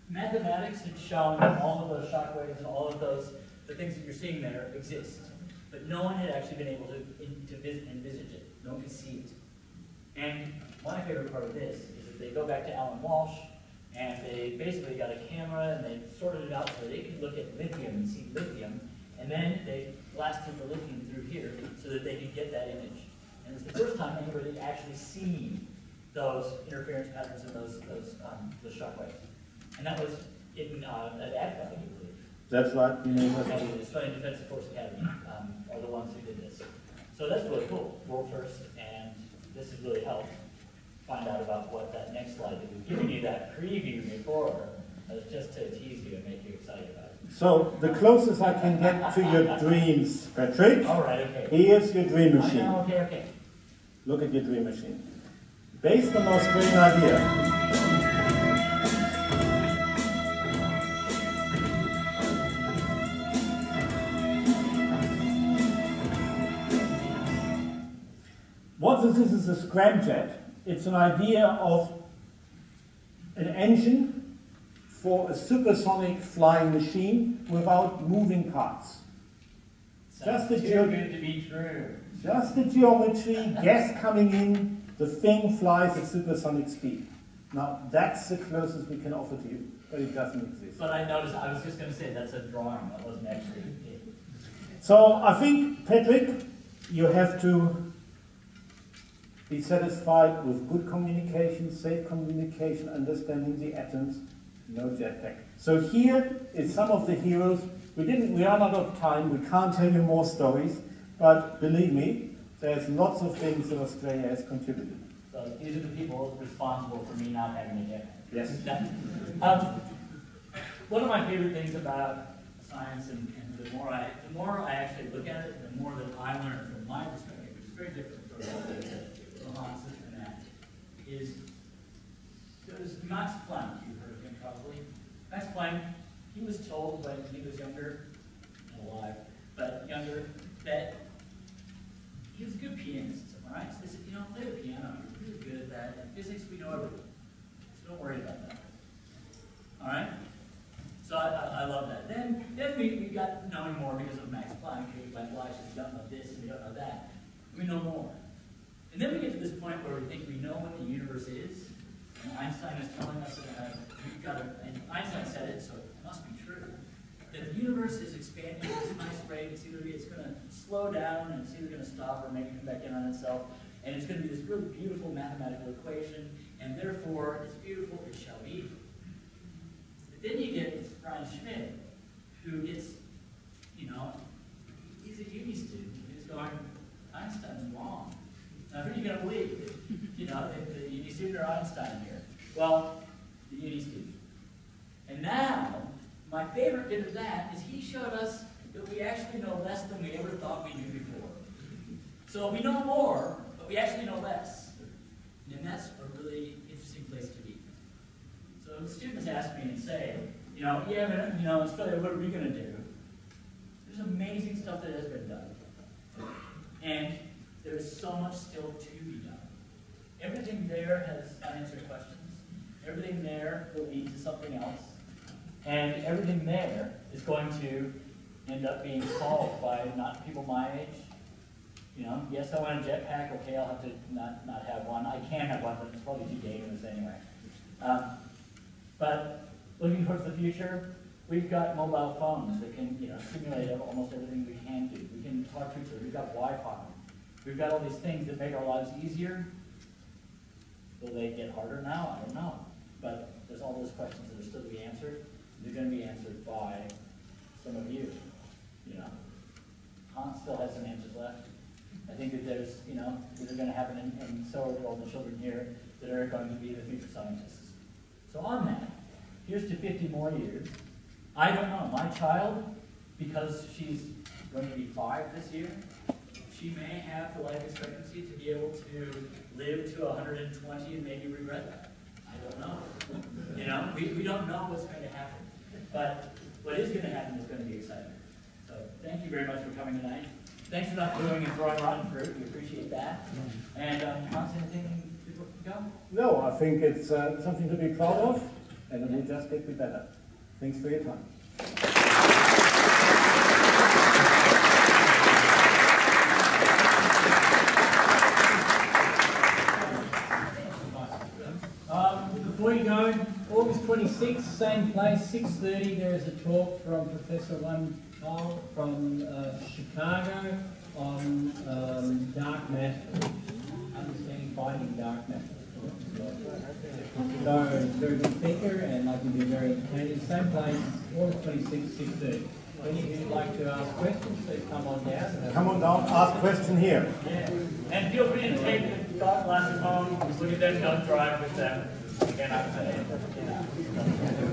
mathematics had shown that all of those shock waves and all of those, the things that you're seeing there exist. But no one had actually been able to, in- to envisage it. No one could see it. And my favorite part of this they go back to Alan Walsh and they basically got a camera and they sorted it out so they could look at lithium and see lithium. And then they blasted the lithium through here so that they could get that image. And it's the first time anybody had actually seen those interference patterns and those, those, um, the shock waves. And that was in, uh, at ADFA, I believe. That's right. You know, Academy, the Australian Defence Force Academy, um, are the ones who did this. So that's really cool, world first, and this has really helped find out about what that next slide did. We've given you that preview before, uh, just to tease you and make you excited about it. So the closest I can get to your dreams, Patrick, All right, okay. here's your dream machine. know, Okay, okay. Look at your dream machine. Based on our Australian idea, what this is is a scramjet. It's an idea of an engine for a supersonic flying machine without moving parts. Just Sounds the to be true. just the geometry, gas coming in, the thing flies at supersonic speed. Now, that's the closest we can offer to you, but it doesn't exist. But I noticed, I was just gonna say, that's a drawing, that wasn't actually it. So, I think, Patrick, you have to be satisfied with good communication, safe communication, understanding the atoms, no jetpack. So here is some of the heroes. We didn't, we are not out of time, we can't tell you more stories, but believe me, there's lots of things that Australia has contributed. So these are the people responsible for me not having a jetpack. Yes. Um, one of my favorite things about science, and, and the more I, the more I actually look at it, the more that I learn from my perspective, which is very different from Hans and that, is there's Max Planck. You've heard of him probably. Max Planck. He was told when he was younger, alive, but younger, that he was a good pianist. All right, so they said, you know, play the piano. You're really good at that. And physics, we know everything. So don't worry about that. All right? So I, I, I love that. Then, then we, we got knowing more because of Max Planck. We went, well, actually, we don't know this and we don't know that. We know more. And then we get to this point where we think we know what the universe is. And Einstein is telling us that uh, we've got to, and Einstein said it, so it must be true, that the universe is expanding at this nice rate. It's either it's going to slow down and it's either going to stop or maybe come back in on itself. And it's going to be this really beautiful mathematical equation, and therefore it's beautiful, it shall be. But then you get Brian Schmidt, who gets, you know, he's a uni student. He's going, Einstein's wrong. Now, who are you going to believe? You know, the, the uni student or Einstein here? Well, the uni student. And now, my favorite bit of that is he showed us that we actually know less than we ever thought we knew before. So we know more, but we actually know less. And that's a really interesting place to be. So students ask me and say, you know, yeah, but, you know, Australia, what are we going to do? There's amazing stuff that has been done. And there is so much still to be done. Everything there has unanswered questions. Everything there will lead to something else. And everything there is going to end up being solved by not people my age. You know, yes, I want a jetpack, okay, I'll have to not, not have one. I can have one, but it's probably too dangerous anyway. Um, but looking towards the future, we've got mobile phones that can, you know, simulate almost everything we can do. We can talk to each other. We've got Wi-Fi. We've got all these things that make our lives easier. Will they get harder now? I don't know. But there's all those questions that are still to be answered. They're going to be answered by some of you. You know, Hans still has some answers left. I think that there's, you know, that are going to happen, and, and so are all the children here that are going to be the future scientists. So on that, here's to 50 more years. I don't know. My child, because she's going to be five this year, she may have the life expectancy to be able to live to 120 and maybe regret that. I don't know. You know, we, we don't know what's going to happen. But what is going to happen is going to be exciting. So thank you very much for coming tonight. Thanks for not doing and throwing rotten fruit. We appreciate that. And um, Hans, anything before we go? No, I think it's uh, something to be proud of, and it will just get better. Thanks for your time. Um, before you go, August 26th, same place, 6.30, there is a talk from Professor Juan Collar from uh, Chicago on um, dark matter, understanding fighting dark matter. So, very good thinker and I can be very entertaining. Same place, August 26th, 6.30. Any of you would like to ask questions, please come on down. Come on down, ask question here. Yeah. And feel free to take the glasses home, look at them, don't drive with them and I, I, I,